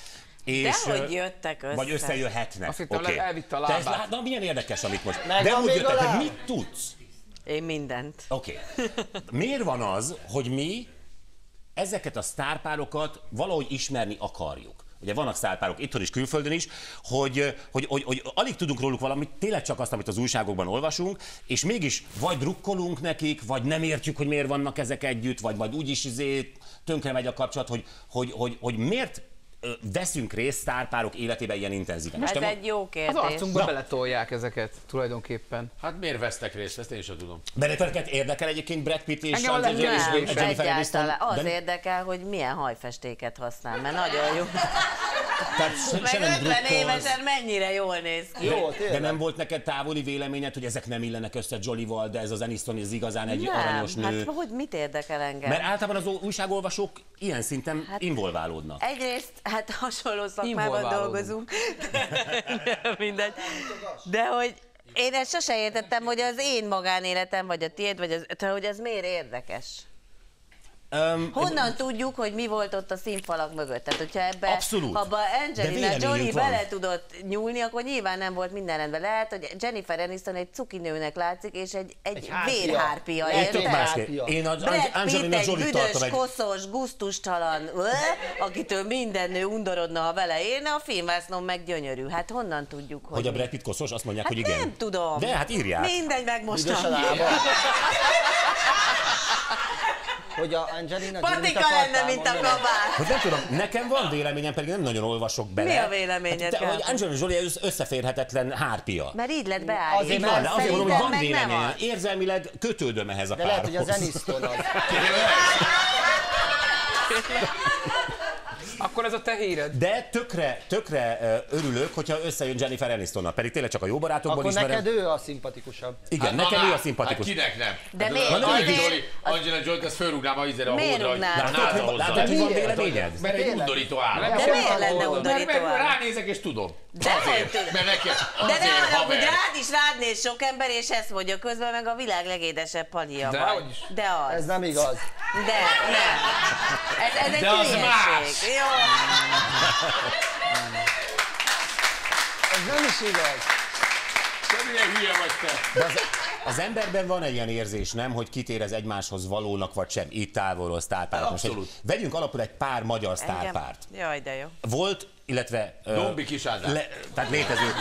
És, Dehogy ö, jöttek össze. Vagy összejöhetnek. Azt hittem, Oké. elvitte a Te lábát. lát- Na, milyen érdekes, amit most. Megvan De úgy a jöttek, hogy mit tudsz? Én mindent. Oké. Miért van az, hogy mi ezeket a sztárpárokat valahogy ismerni akarjuk? Ugye vannak sztárpárok itthon is, külföldön is, hogy, hogy, hogy, hogy alig tudunk róluk valamit, tényleg csak azt, amit az újságokban olvasunk, és mégis vagy drukkolunk nekik, vagy nem értjük, hogy miért vannak ezek együtt, vagy majd úgyis izé, tönkre megy a kapcsolat, hogy, hogy, hogy, hogy miért veszünk részt sztárpárok életében ilyen intenzíven. És Ez egy jó Az kérdés. arcunkba Na. beletolják ezeket tulajdonképpen. Hát miért vesztek részt? Ezt én sem tudom. Benneteket érdekel egyébként Brad Pitt és Engem a Angelina. Nem, egyáltalán. Az De- érdekel, hogy milyen hajfestéket használ, mert nagyon jó. Tehát se, Meg nem 50 drukkolsz. évesen mennyire jól néz ki. Jó, De nem volt neked távoli véleményed, hogy ezek nem illenek össze Jollyval, de ez az Aniston ez igazán egy nem, aranyos nő? hát hogy mit érdekel engem? Mert általában az újságolvasók ilyen szinten Hát- involválódnak. Egyrészt, hát hasonló szakmában dolgozunk, de mindegy. De hogy én ezt sose értettem, hogy az én magánéletem, vagy a tiéd, vagy az, hogy ez miért érdekes. Um, Honnan tudjuk, hogy mi volt ott a színfalak mögött? Tehát, hogyha ebbe, Abszolút. ha abba Angelina Jolie van. bele tudott nyúlni, akkor nyilván nem volt minden rendben. Lehet, hogy Jennifer Aniston egy cukinőnek látszik, és egy, egy, Egy hárpia. vérhárpia, Egy Tök tök érted? más. másképp. Hárpia. Én a Brad Pitt Angelina egy Jolie büdös, tartom egy... koszos, guztustalan, akitől minden nő undorodna, ha vele élne, a filmvásznon meg gyönyörű. Hát honnan tudjuk, hogy, Hogy a? Brad Pitt koszos, azt mondják, Hát hogy igen. nem tudom. De hát írják. Mindegy, Büdös megmostam. lába. Hogy a Angelina Patika lenne, mint a kabát. Hogy nem tudom, nekem van véleményem, pedig nem nagyon olvasok bele. Mi a véleményed, Hát, te, hogy? Angelina Jolie össz- összeférhetetlen hárpia. Mert így lett beállítva. Azért, van, azért mondom, hogy van véleményem. az. Érzelmileg kötődöm ehhez a De lehet, hogy az. Aniston az. Akkor ez a te híred. De tökre, tökre örülök, hogyha összejön Jennifer Anistonnal, pedig tényleg csak a jó barátokból Akkor ismerem. neked ő a szimpatikusabb. Igen, Hát nekem ő a már, szimpatikus. Hát kinek nem? De Hát miért? Azért- Jolie, Angelina Jolie-t ezt fölrúgnám a izére a Miért hódra, hogy Látod, hogy- hozzá. látod, hogy van miért? véleményed? Mert egy undorító állam. De miért lenne undorító állam? ránézek és tudom. De azért, mert neki De ne haver. rád is rád néz sok ember, és ezt mondja közben, meg a világ legédesebb palia De vagy. De az. Ez nem igaz. De, nem. Ez, ez egy De az más. Jó. Ez nem is igaz. Te milyen hülye vagy te. De az, az emberben van egy ilyen érzés, nem, hogy kit érez egymáshoz valónak, vagy sem, itt távolról sztárpárt. Most egy, Abszolút. vegyünk alapul egy pár magyar Engem- sztárpárt. Jaj, de jó. Volt, illetve... Dombi Kis Ádám. Le, tehát létező.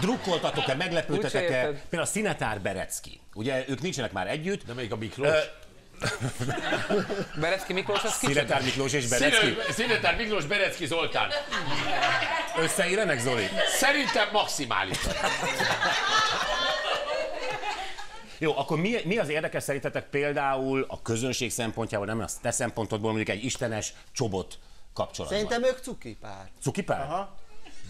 Drukkoltatok-e, meglepődtetek-e? Például a Szinetár Berecki. Ugye ők nincsenek már együtt. De melyik a Miklós? Ö, Berecki Miklós, az kicsit. Szinetár Miklós és Berecki. Színetár Miklós Berecki Zoltán. Összeírenek, Zoli? Szerintem maximálisan. Jó, akkor mi, mi az érdekes szerintetek például a közönség szempontjából, nem a te szempontodból mondjuk egy istenes csobot kapcsolatban? Szerintem ők cuki pár. Cukipár? Aha.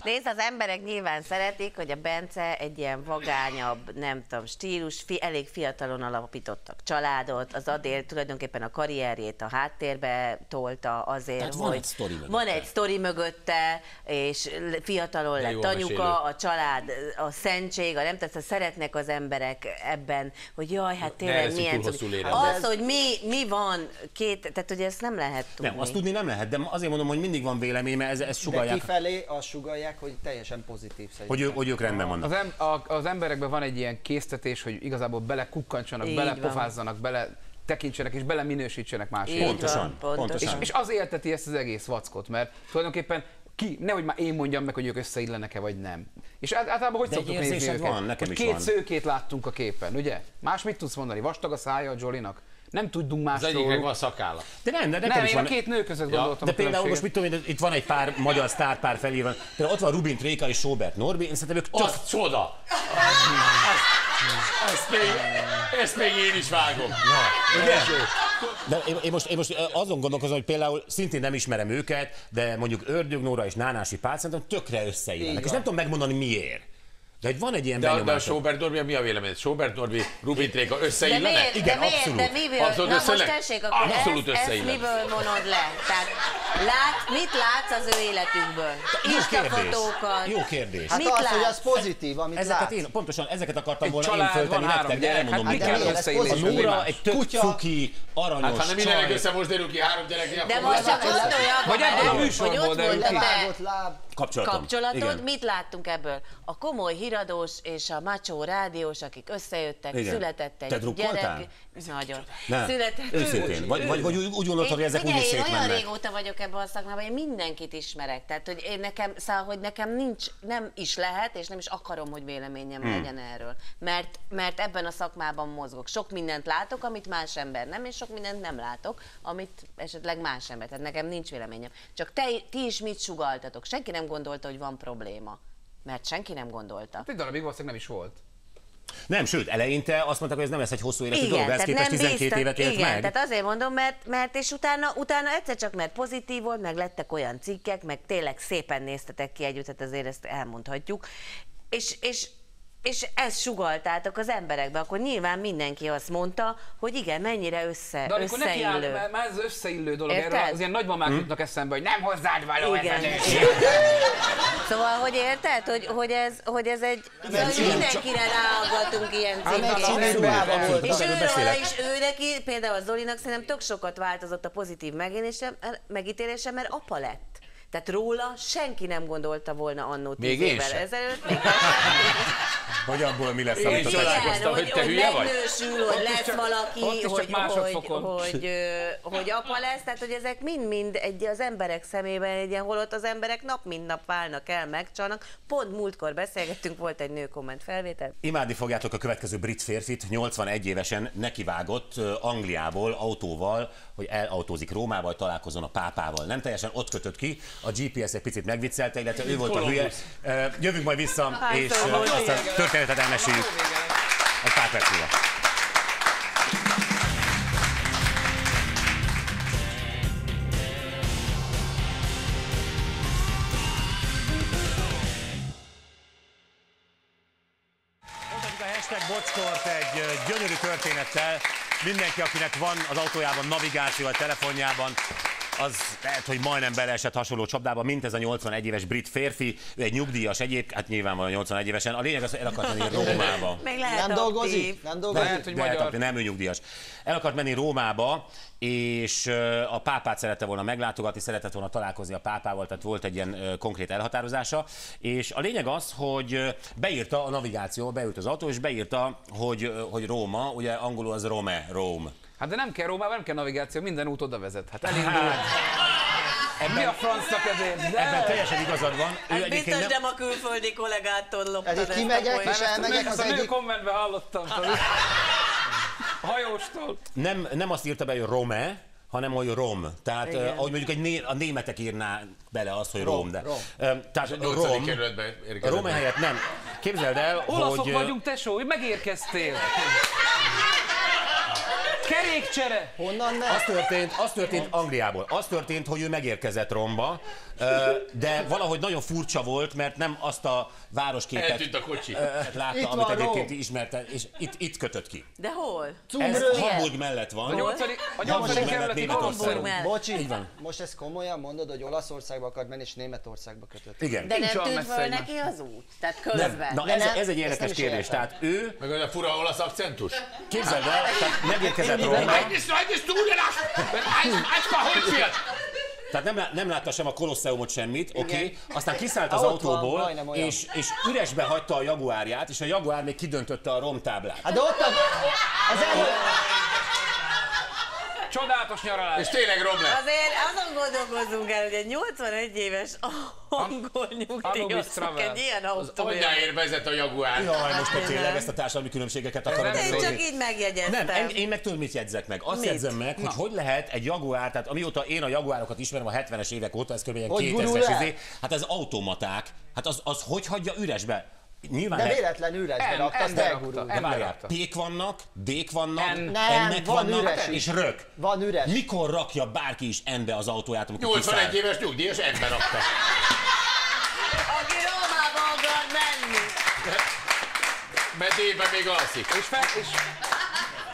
Nézd, az emberek nyilván szeretik, hogy a Bence egy ilyen vagányabb, nem tudom, stílus, fi, elég fiatalon alapítottak családot, az Adél tulajdonképpen a karrierjét a háttérbe tolta azért, Tehát van hogy egy sztori mögötte. van egy sztori mögötte, és fiatalon De lett anyuka, mesélő. a család, a szentség, a nem tehát szeretnek az emberek ebben, hogy jaj, hát tényleg milyen. Az, hogy mi, mi van két, tehát hogy ezt nem lehet tudni. Nem, azt tudni nem lehet, de azért mondom, hogy mindig van vélemény, mert ez, ez De sugalják, kifelé azt sugalják, hogy teljesen pozitív hogy, szerintem. ő, hogy ők rendben vannak. Az, em, a, az emberekben van egy ilyen késztetés, hogy igazából belekukkantsanak, Így belepofázzanak, bele tekintsenek és bele minősítsenek Így másért. van, Pontosan, pontosan. És, és az élteti ezt az egész vackot, mert tulajdonképpen ki, nehogy már én mondjam meg, hogy ők összeillenek-e vagy nem. És általában hogy De egy szoktuk nézni őket? van, nekem hogy is két van. szőkét láttunk a képen, ugye? Más mit tudsz mondani? Vastag a szája a Jolinak? Nem tudunk Az másról. egyiknek van szakálla. De nem, de nekem Nem, is én van. a két nő között gondoltam. De a például most mit tudom én, itt van egy pár magyar sztárpár felírva. Például ott van Rubin Tréka és Sobert Norbi, én szerintem ők tök Az csoda! Ezt, még, ezt még én is vágom. Ugye? De én, én, most, én most azon gondolkozom, hogy például szintén nem ismerem őket, de mondjuk Ördög Nóra és Nánási Pál szerintem tökre összeillenek. És nem tudom megmondani miért. De hogy van egy ilyen De, a- de a. Sobert Norbi, mi a véleményed? Sobert Norbi, Rubin Tréka De összeillenek? miért, Igen, de miért, abszolút. de miből, Abszolút na most tessék, akkor Abszolút ezt, ezt miből vonod le? Tehát lát, mit látsz az ő életükből? Jó kérdés. Instafotókat. Jó kérdés. Hát Mit az, hogy látsz? az pozitív, amit Ezeket látsz. én, pontosan ezeket akartam volna én család, föltenni van három nektek, de gyerek, elmondom, hát mit mi kell? A. Nóra egy tök cuki, aranyos Hát ha nem mindenek össze most derül ki három gyerek, De most csak gondolja, Vagy abba műsorból hogy ott volt a láb. Kapcsolatom. kapcsolatod, Igen. mit láttunk ebből? A komoly híradós és a macsó rádiós, akik összejöttek, Igen. született egy Te gyerek. Nagyon. Nem. Született. Őszintén. Vagy, vagy, vagy úgy úgy gondoltad, hogy ezek figyelj, úgyis én olyan régóta vagyok ebben a szakmában, én mindenkit ismerek. Tehát, hogy én nekem, szóval, hogy nekem nincs, nem is lehet, és nem is akarom, hogy véleményem Hmm. legyen erről. Mert, mert ebben a szakmában mozgok. Sok mindent látok, amit más ember nem, és sok mindent nem látok, amit esetleg más ember. Tehát nekem nincs véleményem. Csak te, ti is mit sugaltatok? Senki nem gondolta, hogy van probléma. Mert senki nem gondolta. Egy darabig valószínűleg nem is volt. Nem, sőt, eleinte azt mondták, hogy ez nem lesz egy hosszú életű dolog, Igen, de ez képest nem 12 bíztak, évet élt igen, meg. tehát azért mondom, mert, mert és utána, utána egyszer csak, mert pozitív volt, meg lettek olyan cikkek, meg tényleg szépen néztetek ki együtt, tehát azért ezt elmondhatjuk, és, és és ezt sugaltátok az emberekbe, akkor nyilván mindenki azt mondta, hogy igen, mennyire össze, De amikor neki áll, összeillő. már ez összeillő dolog, Érted? erről az ilyen nagymamák Hm? jutnak eszembe, hogy nem hozzád való ez a Igen. nő. Szóval, hogy érted, hogy, hogy, ez, hogy ez egy... Szóval, hogy mindenkire ráhallgatunk ilyen Hát volt. És őről is, ő neki, például a Zolinak szerintem tök sokat változott a pozitív megélése, megítélése, mert apa lett. Tehát róla senki nem gondolta volna annó tíz évvel ezelőtt. Még Hogy abból mi lesz, Én amit a csodálkoztam, hogy te hülye vagy. megnősül, hogy lesz csak- valaki, hogy, hogy, hogy, hogy apa lesz, tehát hogy ezek mind-mind egy, az emberek szemében egy ilyen, holott az emberek nap mint nap válnak el, megcsalnak. Pont múltkor beszélgettünk, volt egy nő komment felvétel, Imádni fogjátok a következő brit férfit, 81 évesen nekivágott Angliából autóval, hogy elautózik Rómába, hogy találkozzon a pápával. Nem teljesen ott kötött ki, a GPS egy picit megviccelte, illetve ő volt a hülye. Jövünk majd vissza, és azt a történetet elmeséljük egy pár perc múlva. Folytatjuk a hashtag bocskort egy gyönyörű történettel. Mindenki, akinek van az autójában navigáció a telefonjában, az lehet, hogy majdnem beleesett hasonló csapdába, mint ez a 81 éves brit férfi. Ő egy nyugdíjas egyébként, hát nyilvánvalóan 81 évesen. A lényeg az, hogy el akart menni Rómába. még lehet Nem aktív. dolgozik? Nem dolgozik? Lehet, hogy magyar. elkapni, nem ő nyugdíjas. El akart menni Rómába, és a pápát szerette volna meglátogatni, szeretett volna találkozni a pápával, tehát volt egy ilyen konkrét elhatározása. És a lényeg az, hogy beírta a navigáció, beült az autó, és beírta, hogy, hogy Róma, ugye angolul az Rome, Rome. Hát de nem kell Rómában, nem kell navigáció, minden út oda vezet. Hát elindul. Mi a francnak ezért? Ebben teljesen igazad van. Ő Hát egyébként biztos nem, nem a külföldi kollégától loptad ezt kimegyek, és elmegyek az egyik... kommentben hallottam. hajóstól. nem, nem azt írta be, hogy Rome, hanem hogy Rom. Tehát uh, ahogy mondjuk egy né, a németek írná bele azt, hogy Rom. De, Rom. Ö, tehát Rom. Rome helyett nem. Képzeld el, Olaszok hogy... ö, vagyunk, tesó, hogy megérkeztél. Kerékcsere! Honnan ne? Az történt, az történt Angliából. Az történt, hogy ő megérkezett Romba, de valahogy nagyon furcsa volt, mert nem azt a városképet Eltűnt a kocsi. látta, Itt amit egyébként Róm. ismerte, és itt, itt kötött ki. De hol? Ez Cumrő. Hamburg mellett van. A nyolcadik, a Hamburg nyolcadik mellett kerületi Németország. Mellett. Bocsi, Így van. most ezt komolyan mondod, hogy Olaszországba akar menni, és Németországba kötött. Igen. De Nincs nem olyan tűnt messze föl egymás. neki az út? Tehát Nem. közben. Na De ez, nem, ez egy nem érdekes is kérdés. értem. Tehát ő, Meg olyan fura olasz akcentus. képzeld el, tehát megérkezett Du gedacht, wenn eins, eins verholt wird. tehát nem, nem látta sem a Kolosseumot semmit, oké, okay. aztán kiszállt az van, autóból, olyan. és, és üresbe hagyta a Jaguárját, és a Jaguár még kidöntötte a Rom táblát. Hát de ott a, az elő... Csodálatos nyaralás. És tényleg rom lett. Azért azon gondolkozzunk el, hogy egy 81 éves angol Travel. egy ilyen Az autója. anyjáért vezet a Jaguár. Jaj, most te Hát tényleg ezt a társadalmi különbségeket akarod Én csak így megjegyeztem. Nem, én meg tudod, mit jegyzek meg? Azt Mit? jegyzem meg, hogy hogy lehet egy Jaguár, tehát amióta én a Jaguárokat ismerem a 70-es évek óta, ez kb. ilyen Hogy 2000-es gurul el? izé, hát az automaták, hát az, az hogy hagyja üresbe? Nyilván De ne- véletlenül üresbe rakta, várjál, rakta. pék vannak, dék vannak, En- Nem, ennek van vannak, üres és rök. Van üres. Mikor rakja bárki is enbe az autóját, amikor 81 kiszáll? éves nyugdíjas ember rakta. Aki Rómába akar menni. Mert délben még alszik. És, fel, és,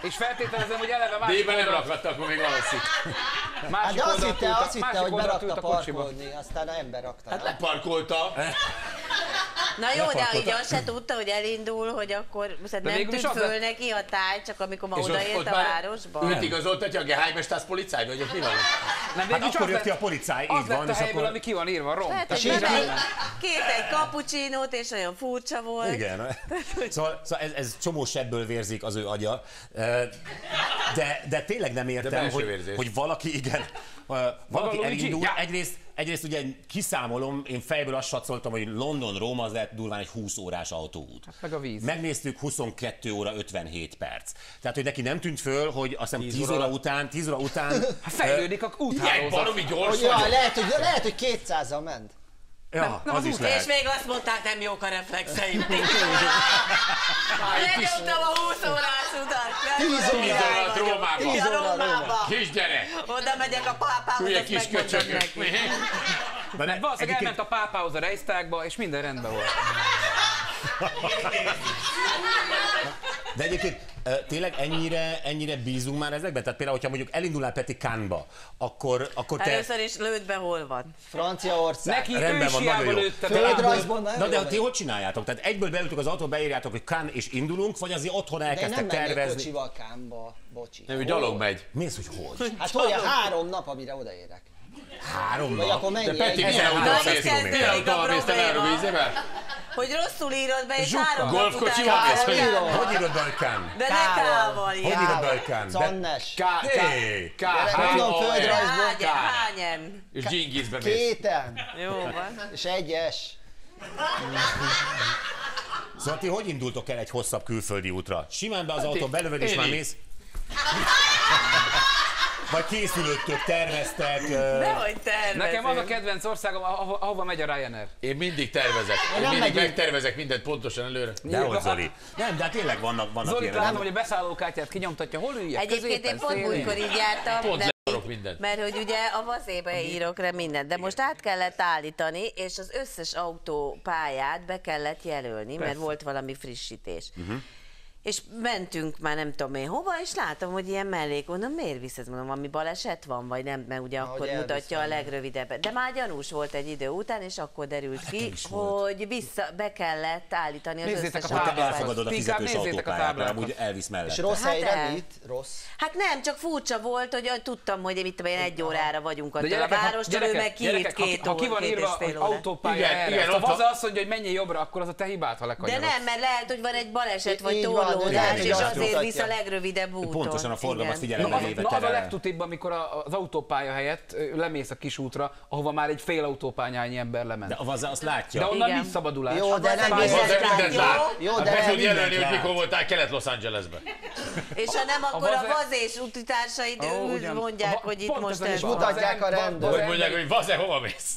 és feltételezem, hogy eleve másik Délben nem rakhattak, akkor még alszik. Hát Másik de azt hitte, azt hitte, másik hogy berakta a parkolni, aztán ember rakta. Hát leparkolta. Na jó, de így azt se tudta, hogy elindul, hogy akkor szóval nem tűnt az föl lett- neki a táj, csak amikor ma odaért a városba. őt igazoltatja a Geheimestász policáj, vagy mi van? Nem, Hát akkor az jött ki a policáj, Az így van, lett a és helyből, akkor... ami ki van írva, rom. Hogy nem. kért egy kapucsinót, és olyan furcsa volt. Igen. Szóval, szóval ez, ez csomó sebből vérzik az ő agya. De, de tényleg nem értem, hogy, hogy valaki, igen, valaki elindul. Ja. Egyrészt, egyrészt ugye kiszámolom, én fejből azt satszoltam, hogy London-Róma az lett durván egy 20 órás autóút. meg a víz. Megnéztük 22 óra 57 perc. Tehát, hogy neki nem tűnt föl, hogy azt hiszem 10 óra óra után, 10 óra után... Hát fejlődik a Ilyen úthálózat. baromi gyors Hogy jaj, lehet, hogy, lehet, hogy 200-al ment. Ja, nem az az is lehet. És még azt mondták, nem jók a reflexeim. Lenyomtam a 20 órás utat. Tíz tíz óra alatt Rómába. Tíz Ja, óra Rómába. Kisgyerek! Oda megyek a pápához, Hülye kis megmondom köcsögök. neki. De ne, Valószínűleg egyébként- elment a pápához a Reichstagba, és minden rendben volt. De egyébként tényleg ennyire, ennyire bízunk már ezekben? Tehát például, hogyha mondjuk elindulnál Peti Kánba, akkor, akkor te... Először is lőd be, hol van. Franciaország. Neki Rendben van, nagyon jó. Földrajzban Na de ti hogy csináljátok? Tehát egyből beültök az autóba, beírjátok, hogy Kán és indulunk, vagy azért otthon De én nem elkezdtek tervezni? kocsival Kámba, bocsi. Nem, ő gyalog megy. Mész, hogy hogy? Hát hogy a három nap, amire odaérek. Három Vagy nap? akkor De? Peti, milyen autóval a probléma. vízével? Hogy rosszul írod be, és három nap Golfkocsival után mész, hogy- írod be, hogy Kán? De ne Kával. Hogy írod be, hogy Kán? Cannes. K, K! K, Mondom, földrajzból K. hány M? És Gingizbe mész. Kéten. Jó van. És egyes. Szóval ti hogy indultok el egy hosszabb külföldi útra? Simán be az autó, belövöd és már mész? Vagy készülődtök, terveztek? Dehogy tervezünk. Nekem az a kedvenc országom, ahova, ahova megy a Ryanair. Én mindig tervezek. Én nem mindig megyünk. megtervezek mindent pontosan előre. Dehogy, Zoli. Nem, de hát tényleg vannak, vannak Zoli látom, hogy a beszállókártyát kinyomtatja, hol üljek? Egyébként én pont múltkor így jártam, Pont de, mindent. mert hogy ugye a vaszébe írok rá mindent, de most át kellett állítani, és az összes autópályát be kellett jelölni, mert volt valami frissítés. Mhm. És mentünk már nem tudom én hova, és látom, hogy ilyen mellék, mondom, miért visz ez, mondom, valami baleset van, vagy nem, mert ugye akkor elvisz mutatja a legrövidebbet. De már gyanús volt egy idő után, és akkor derült ki, Hát volt. hogy vissza, be kellett állítani az Nézzétek összes a táblákat. elfogadod a fizetős nézzétek a autópályát, amúgy elvisz És mellette. rossz Hát helyre el. mit? Rossz. Hát nem, csak furcsa volt, hogy tudtam, hogy mit tudom én, egy órára vagyunk attól a gyerekek, ha- várostól, ő meg kiírt gyerekek, ha- két ha, ki van két és írva, hogy autópálya Igen, erre, igen, ha az azt mondja, hogy menjél jobbra, akkor az a te hibád, ha De nem, mert lehet, hogy van egy baleset, vagy lehet, torlódás, hogy és azért visz a legrövidebb úton. Pontosan a forgalmat figyelembe az, véve na, az a legtutibb, amikor a, az autópálya helyett lemész a kis útra, ahova már egy fél autópányányi ember lement. De De, a vaza azt látja. de onnan nincs szabadulás. Jó, de nem Az. Az mindent jó? lát. Jó, Hát de be tud jelölni, hogy mikor voltál Kelet-Los Angelesben. És ha nem, akkor a vaze- vazés ugyan. mondják, hogy itt most ez van. mutatják a Vaze- rendőr. Hogy vaze- mondják, hogy vaze, hova mész?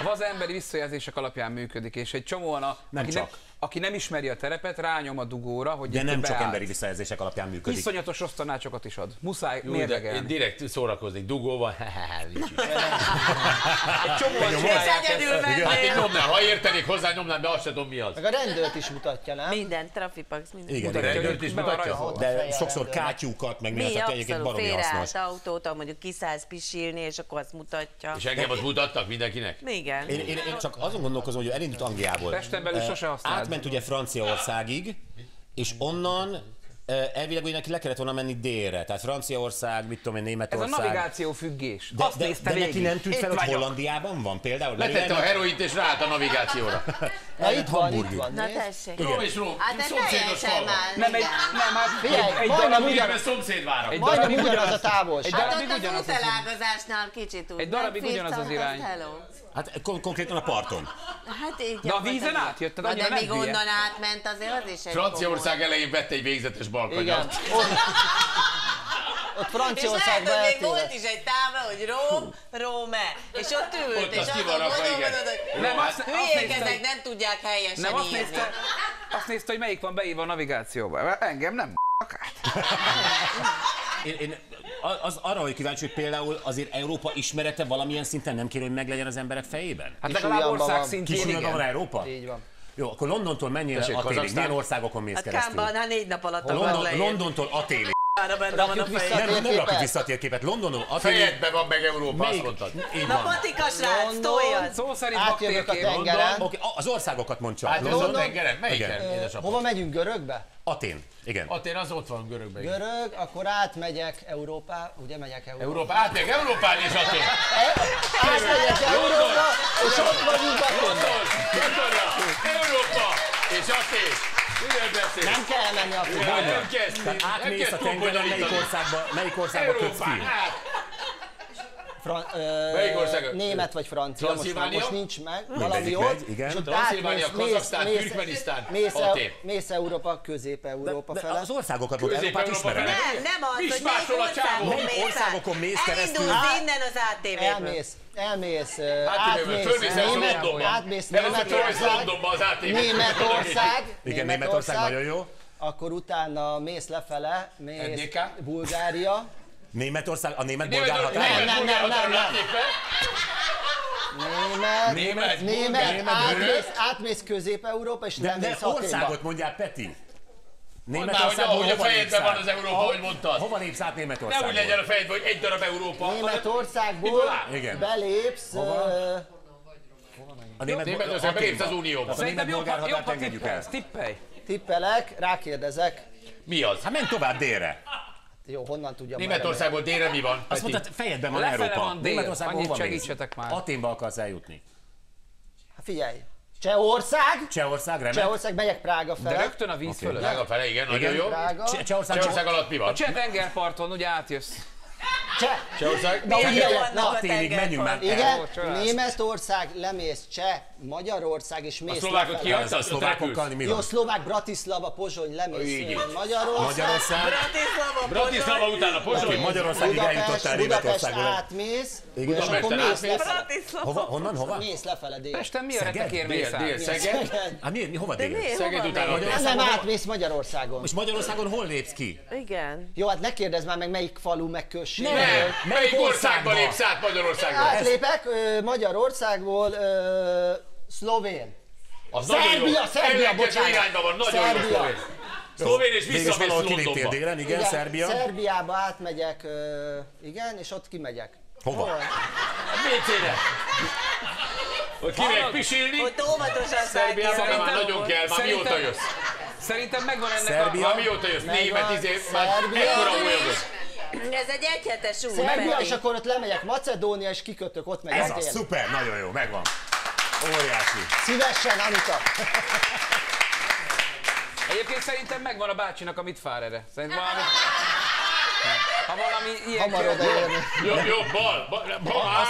A vaza emberi visszajelzések alapján működik, és egy csomóan, a, Nem csak. Aki nem ismeri a terepet, rányom a dugóra, hogy De nem csak beáll. emberi visszajelzések alapján működik. Iszonyatos rossz tanácsokat is ad. Muszáj Jó, mérlegelni. én direkt szórakoznék dugóval. nincs is. Egy egyedül ezt. Hát én nyomnám, ha értenék hozzá, nyomnám, de azt sem tudom mi az. Meg a rendőrt is mutatja, nem? Minden, trafipax, minden. Igen, Mutatja, igen. Rendőrt is mutatja? De sokszor kátyúkat, meg Mi tehát egyébként baromi hasznos. autót, mondjuk kiszállsz pisilni, és akkor azt mutatja. És engem ott mutattak mindenkinek? Igen. Én, én, én csak azon gondolkozom, hogy elindult Angliából. Pesten belül Eh, sose használd. Átment ugye Franciaországig, és onnan elvileg ugye neki le kellett volna menni délre. Tehát Franciaország, mit tudom én, Ez a Németország. navigáció függés. de, Azt de, nézte de neki nem tűnt fel, hogy. Hollandiában van például? Letette a heroint és ráállt a navigációra. Na itt van, hamburger. itt van. Na tessék. Róm és Róm, Hát de szomszédos. Nem, egy, nem, hát Figyelj, egy, ugyan- Ugyanaz szomszédvárak. egy Majdnem darabig ugyanaz a távolság. Hát ott az útelágazásnál kicsit úgy. Egy darabig ugyanaz az irány. Hát kon- konkrétan a parton. Hát így De a vízen átjötted, Na, annyira de nem míg hülye. onnan átment azért az is egy Franciaország elején vett egy végzetes Igen. balkanyart. Ott, ott És lehet, Franciaországban hogy még volt eltévedt. is egy tábla, hogy Róm, Róme. És ott ült, Ott és azt ki azt van rakva, igen. gondolod, hogy Nem, azt, azt hülyék nézte, ezek, nem tudják helyesen nem, azt írni. nézte, azt nézte, hogy melyik van beírva a navigációba. Engem nem Én, én az, arra vagyok kíváncsi, hogy például azért Európa ismerete valamilyen szinten nem kéne, hogy meglegyen az emberek fejében? Hát Kis legalább ország van. szintjén van. Európa? Így van. Jó, akkor Londontól Aténig? Kazaksztán. Milyen országokon mész Hát keresztül? Kámban, hát négy nap alatt London. Londontól Aténig. Benne van a Rakjuk vissza fejem. Nem, nem rakjuk vissza a térképet. Londonon, Aténig. Fejedbe van meg Európa, azt mondtad. Na patika srác, toljad! Szó szerint a tengeren. Oké, az országokat mond csak. Hát London, a tengeren? Melyiken? Hova megyünk? Görögbe? Atén. Igen. Atén az ott van görögben. Görög, akkor átmegyek Európá, ugye megyek Európá. Európa, átmegyek Európán és Atén. Átmegyek Európá, és ott vagyunk Aténban. Európa és Atén. Miről beszélsz? Nem kell menni a Ja, nem kezd. Átmész a tengeren, melyik országba, melyik országba kötsz ki? hát. Fran- ö, Melyik ország? Német vagy francia, most, már, most nincs meg, valami megy, ott. igen. És ott Transzilvánia, Kazaksztán, mész, Türkmenisztán, mész, Atén. mész Európa, Közép-Európa De fele. az országokat mond, Európát ismered. Nem, nem az, hogy melyik a csávó? országokon Melyik mész országokon át. mész keresztül? Elindulsz innen az ATV-ből. Elmész, elmész, fölmész átmész, el Német, Londonba. átmész Németország. Németország, Igen, Németország nagyon jó. akkor utána mész lefele, mész? Bulgária, Németország, a német-bolgár határ? nem, nem, nem, nem, nem. német, Német, német, bulgár, átmész, átmész Közép-Európa, és De, nem de országot mondjál, Peti. Mondd már, hogy a hova fejedben van az Európa, ahogy mondtad. Hova lépsz át Ne Németországból? úgy legyen a fejedben, hogy egy darab Európa. Németországból? Igen. belépsz, ö, A német Németország belépsz az Unióba. A német bolgár jobb, ha engedjük el. tippelsz, tippelj. tippelek, rákérdezek, Mi az? Hát menj tovább délre. Jó, honnan tudjam Németországból délre mi van? Azt mondtad, fejedben van Lefele Európa. van. Németországból mész? segítsetek már. Aténba akarsz eljutni. Hát Figyelj, Csehország, Csehország, remek. Csehország, megyek Prága De fele. rögtön a víz fölött. Drága fele, igen, nagyon Igen. jó. Prága, Cseh- Csehország, Csehország alatt mi A van? cseh tengerparton ugye átjössz. Cseh, Csehország? Na, ugye, na, a Aténig menjünk már. Igen. Németország, lemész Cseh, Magyarország, és A mész szlovákot lefele. kiadta? A szlovákokkal mi Jó, szlovák, Bratislava, Pozsony, Így. lemész Magyarország, Magyarország. Bratislava, Bratislava utána Oké, Pozsony. Magyarországig Budapest, eljutottál Budapest Németországból. átmész, és Budapesten akkor mész lefele. Bratislava. Hova, honnan, hova? Mész lefele dél. Pesten mi a Szeged? retekér mész Dél? Szeged. Hát mi, hova dél? Szeged utána. Nem Magyarországon- átmész Magyarországon. És Magyarországon hol lépsz ki? Igen. Jó, hát ne kérdezz már meg, melyik falu, meg község. Nem, Melyik melyik országba lépsz át Magyarországról? Átlépek ö, Magyarországból ö, szlovén. Az jó. Szerbia, Szerbia, bocsánat. irányba van, nagyon jó Szerbia. szlovén. Szlovén és visszamész Londonba. délen, igen, Szerbia. Szerbiába átmegyek, ö, igen, és ott kimegyek. Hova? A WC-re. Hogy kimegyek pisilni. Hogy óvatosan Szerbiában már nagyon kell, már mióta jössz? Szerintem megvan ennek Szerbia. a... Már mióta jössz? Német, izé, már ekkora is, Ez egy egyhetes út. Szerbia, és akkor ott lemegyek Macedónia, és kikötök, ott megyek Ez az, dél. szuper, nagyon jó, megvan. Óriási. Szívesen, Anita. Egyébként szerintem megvan a bácsinak a mit fár erre. Szerintem valami... Ha valami ilyen... Hamar odaérni. Jó, jó, bal, bal, bal, á!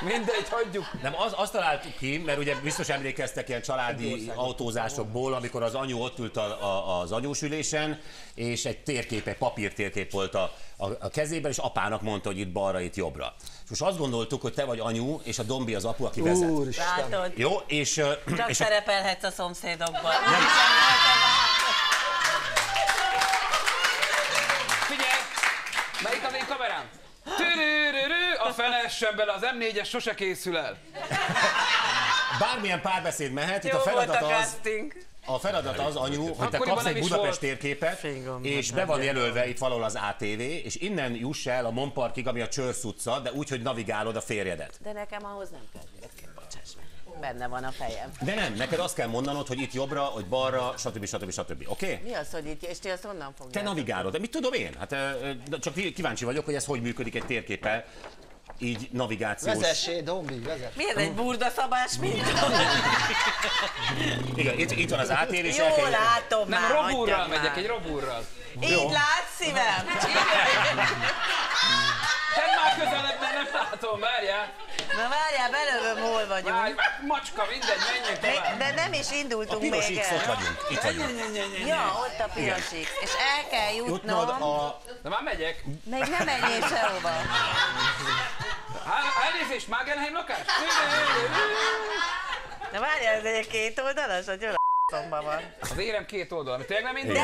Mindegy, hagyjuk. Nem, az, azt találtuk ki, mert ugye biztos emlékeztek ilyen családi autózásokból, amikor az anyu ott ült a, a, az anyós ülésen, és egy térkép, egy papírtérkép volt a, a, a kezében, és apának mondta, hogy itt balra, itt jobbra. És most azt gondoltuk, hogy te vagy anyu, és a Dombi az apu, aki vezet. Úristen. Látod, Jó, és, csak és szerepelhetsz a szomszédokban. Figyelj! Melyik az én kamerám? Türürürü, a fene essen bele, az M4-es sose készül el. bármilyen párbeszéd mehet, itt Jó a volt feladat a az, casting. A feladat az, anyu, hogy te Akkoriban kapsz egy Budapest volt. térképet, Fingom, és hát be van jelölve itt valahol az ATV, és innen juss el a Monparkig, ami a Csörsz utca, de úgy, hogy navigálod a férjedet. De nekem ahhoz nem kell. Bocsáss meg. Benne van a fejem. De nem, neked azt kell mondanod, hogy itt jobbra, hogy balra, stb. stb. stb. Oké? Okay? Mi az, hogy itt, és ti azt honnan fogjátok? Te navigálod, de mit tudom én? Hát csak kíváncsi vagyok, hogy ez hogy működik egy térképpel. Így navigációs. Vezessé, Dombi, vezess. Mi ez egy burdaszabás minta? Igen, itt, itt van az átérés. Jó, el kell- látom Nem, már, robúrral megyek, egy robúrral. Így látsz szívem? Te már közelebb, nem látom, várjál. Na várjál, belőlem hol Várj, vagyunk. macska, mindegy, menjünk tovább. De nem is indultunk Piros még X, ott el. vagyunk. Itt vagyunk. Ja, ott a piros X. És el kell Jutnod jutnom. a... De már megyek. Még nem menjél sehova. Elnézést, Magenheim lakás? Na várjál, ez egy két oldalas, a szomba van. Az érem két oldal, ami tényleg nem indul?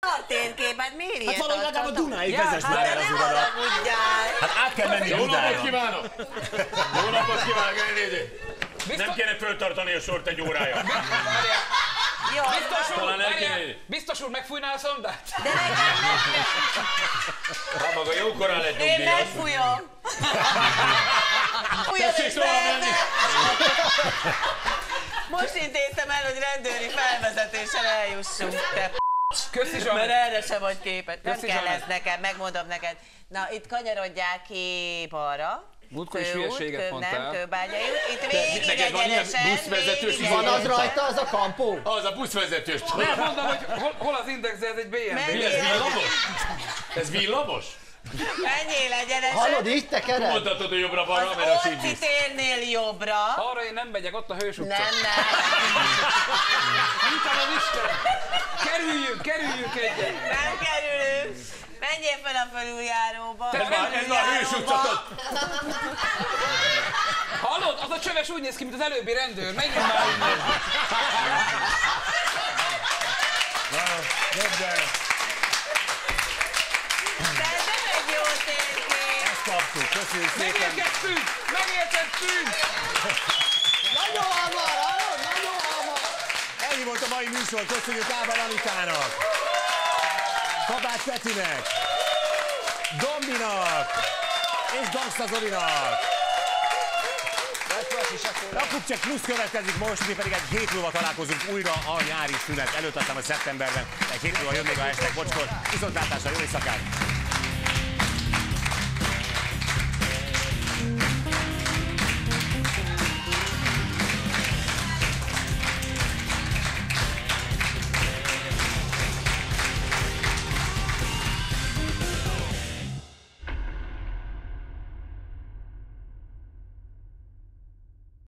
Ez egy szar térkép, hát miért Hát valahogy legalább a? Dunáig vezess Hát már el az haragudjál! Hát át kell menni Jó napot Budára. kívánok! Jó napot kívánok, elnézést! Nem kéne föltartani a sort egy órája. Jó, biztos úr, Talán várjál, biztos úr, megfújná a szondát? de nekem nem, Hát maga jókorán lett én nyugdíjas. megfújom. Fújom Tessék és tovább. Most intéztem el, hogy rendőri felvezetéssel eljussunk, te Köszi, Mert Zsanet. erre sem vagy képet. Nem Köszi, kell Zsanett. ez nekem, megmondom neked. Na, itt kanyarodják ki balra. Múltkor is hülyeséget mondtál. Nem, Kőbányai. Itt végig neked van ilyen egyenesen. buszvezetős végig Van az rajta, az a kampó? Az a buszvezetős. Nem mondom, hogy hol, hol az index, de ez egy BMW. Menjél. Ez villamos? Ez villamos? Menjél egyenesen. Hallod, így tekered? Mondhatod, hogy jobbra-balra, mert a. Orci térnél jobbra. Arra én nem megyek, ott a hős utca. Nem, nem. Mit az Isten? Kerüljünk, kerüljünk egyet. Nem kerülünk. Menjél fel a felüljáróba. Te Ez már, ez már hős utca. Hallod? Az a csöves úgy néz ki, mint az előbbi rendőr. Menjünk már innen. De kaptuk, köszönjük szépen. Megérkeztünk! Megérkeztünk! Nagyon hamar? Nagyon hamar! Ennyi volt a mai műsor, köszönjük Ábel Anikának, Kabát Petinek, Dombinak és Gangsta Zolinak. Rakupcsek plusz következik most, mi pedig egy hét múlva találkozunk újra a nyári szünet előtt, aztán a szeptemberben. Egy hét múlva jön még a hashtag bocskor. Viszontlátásra, jó éjszakát!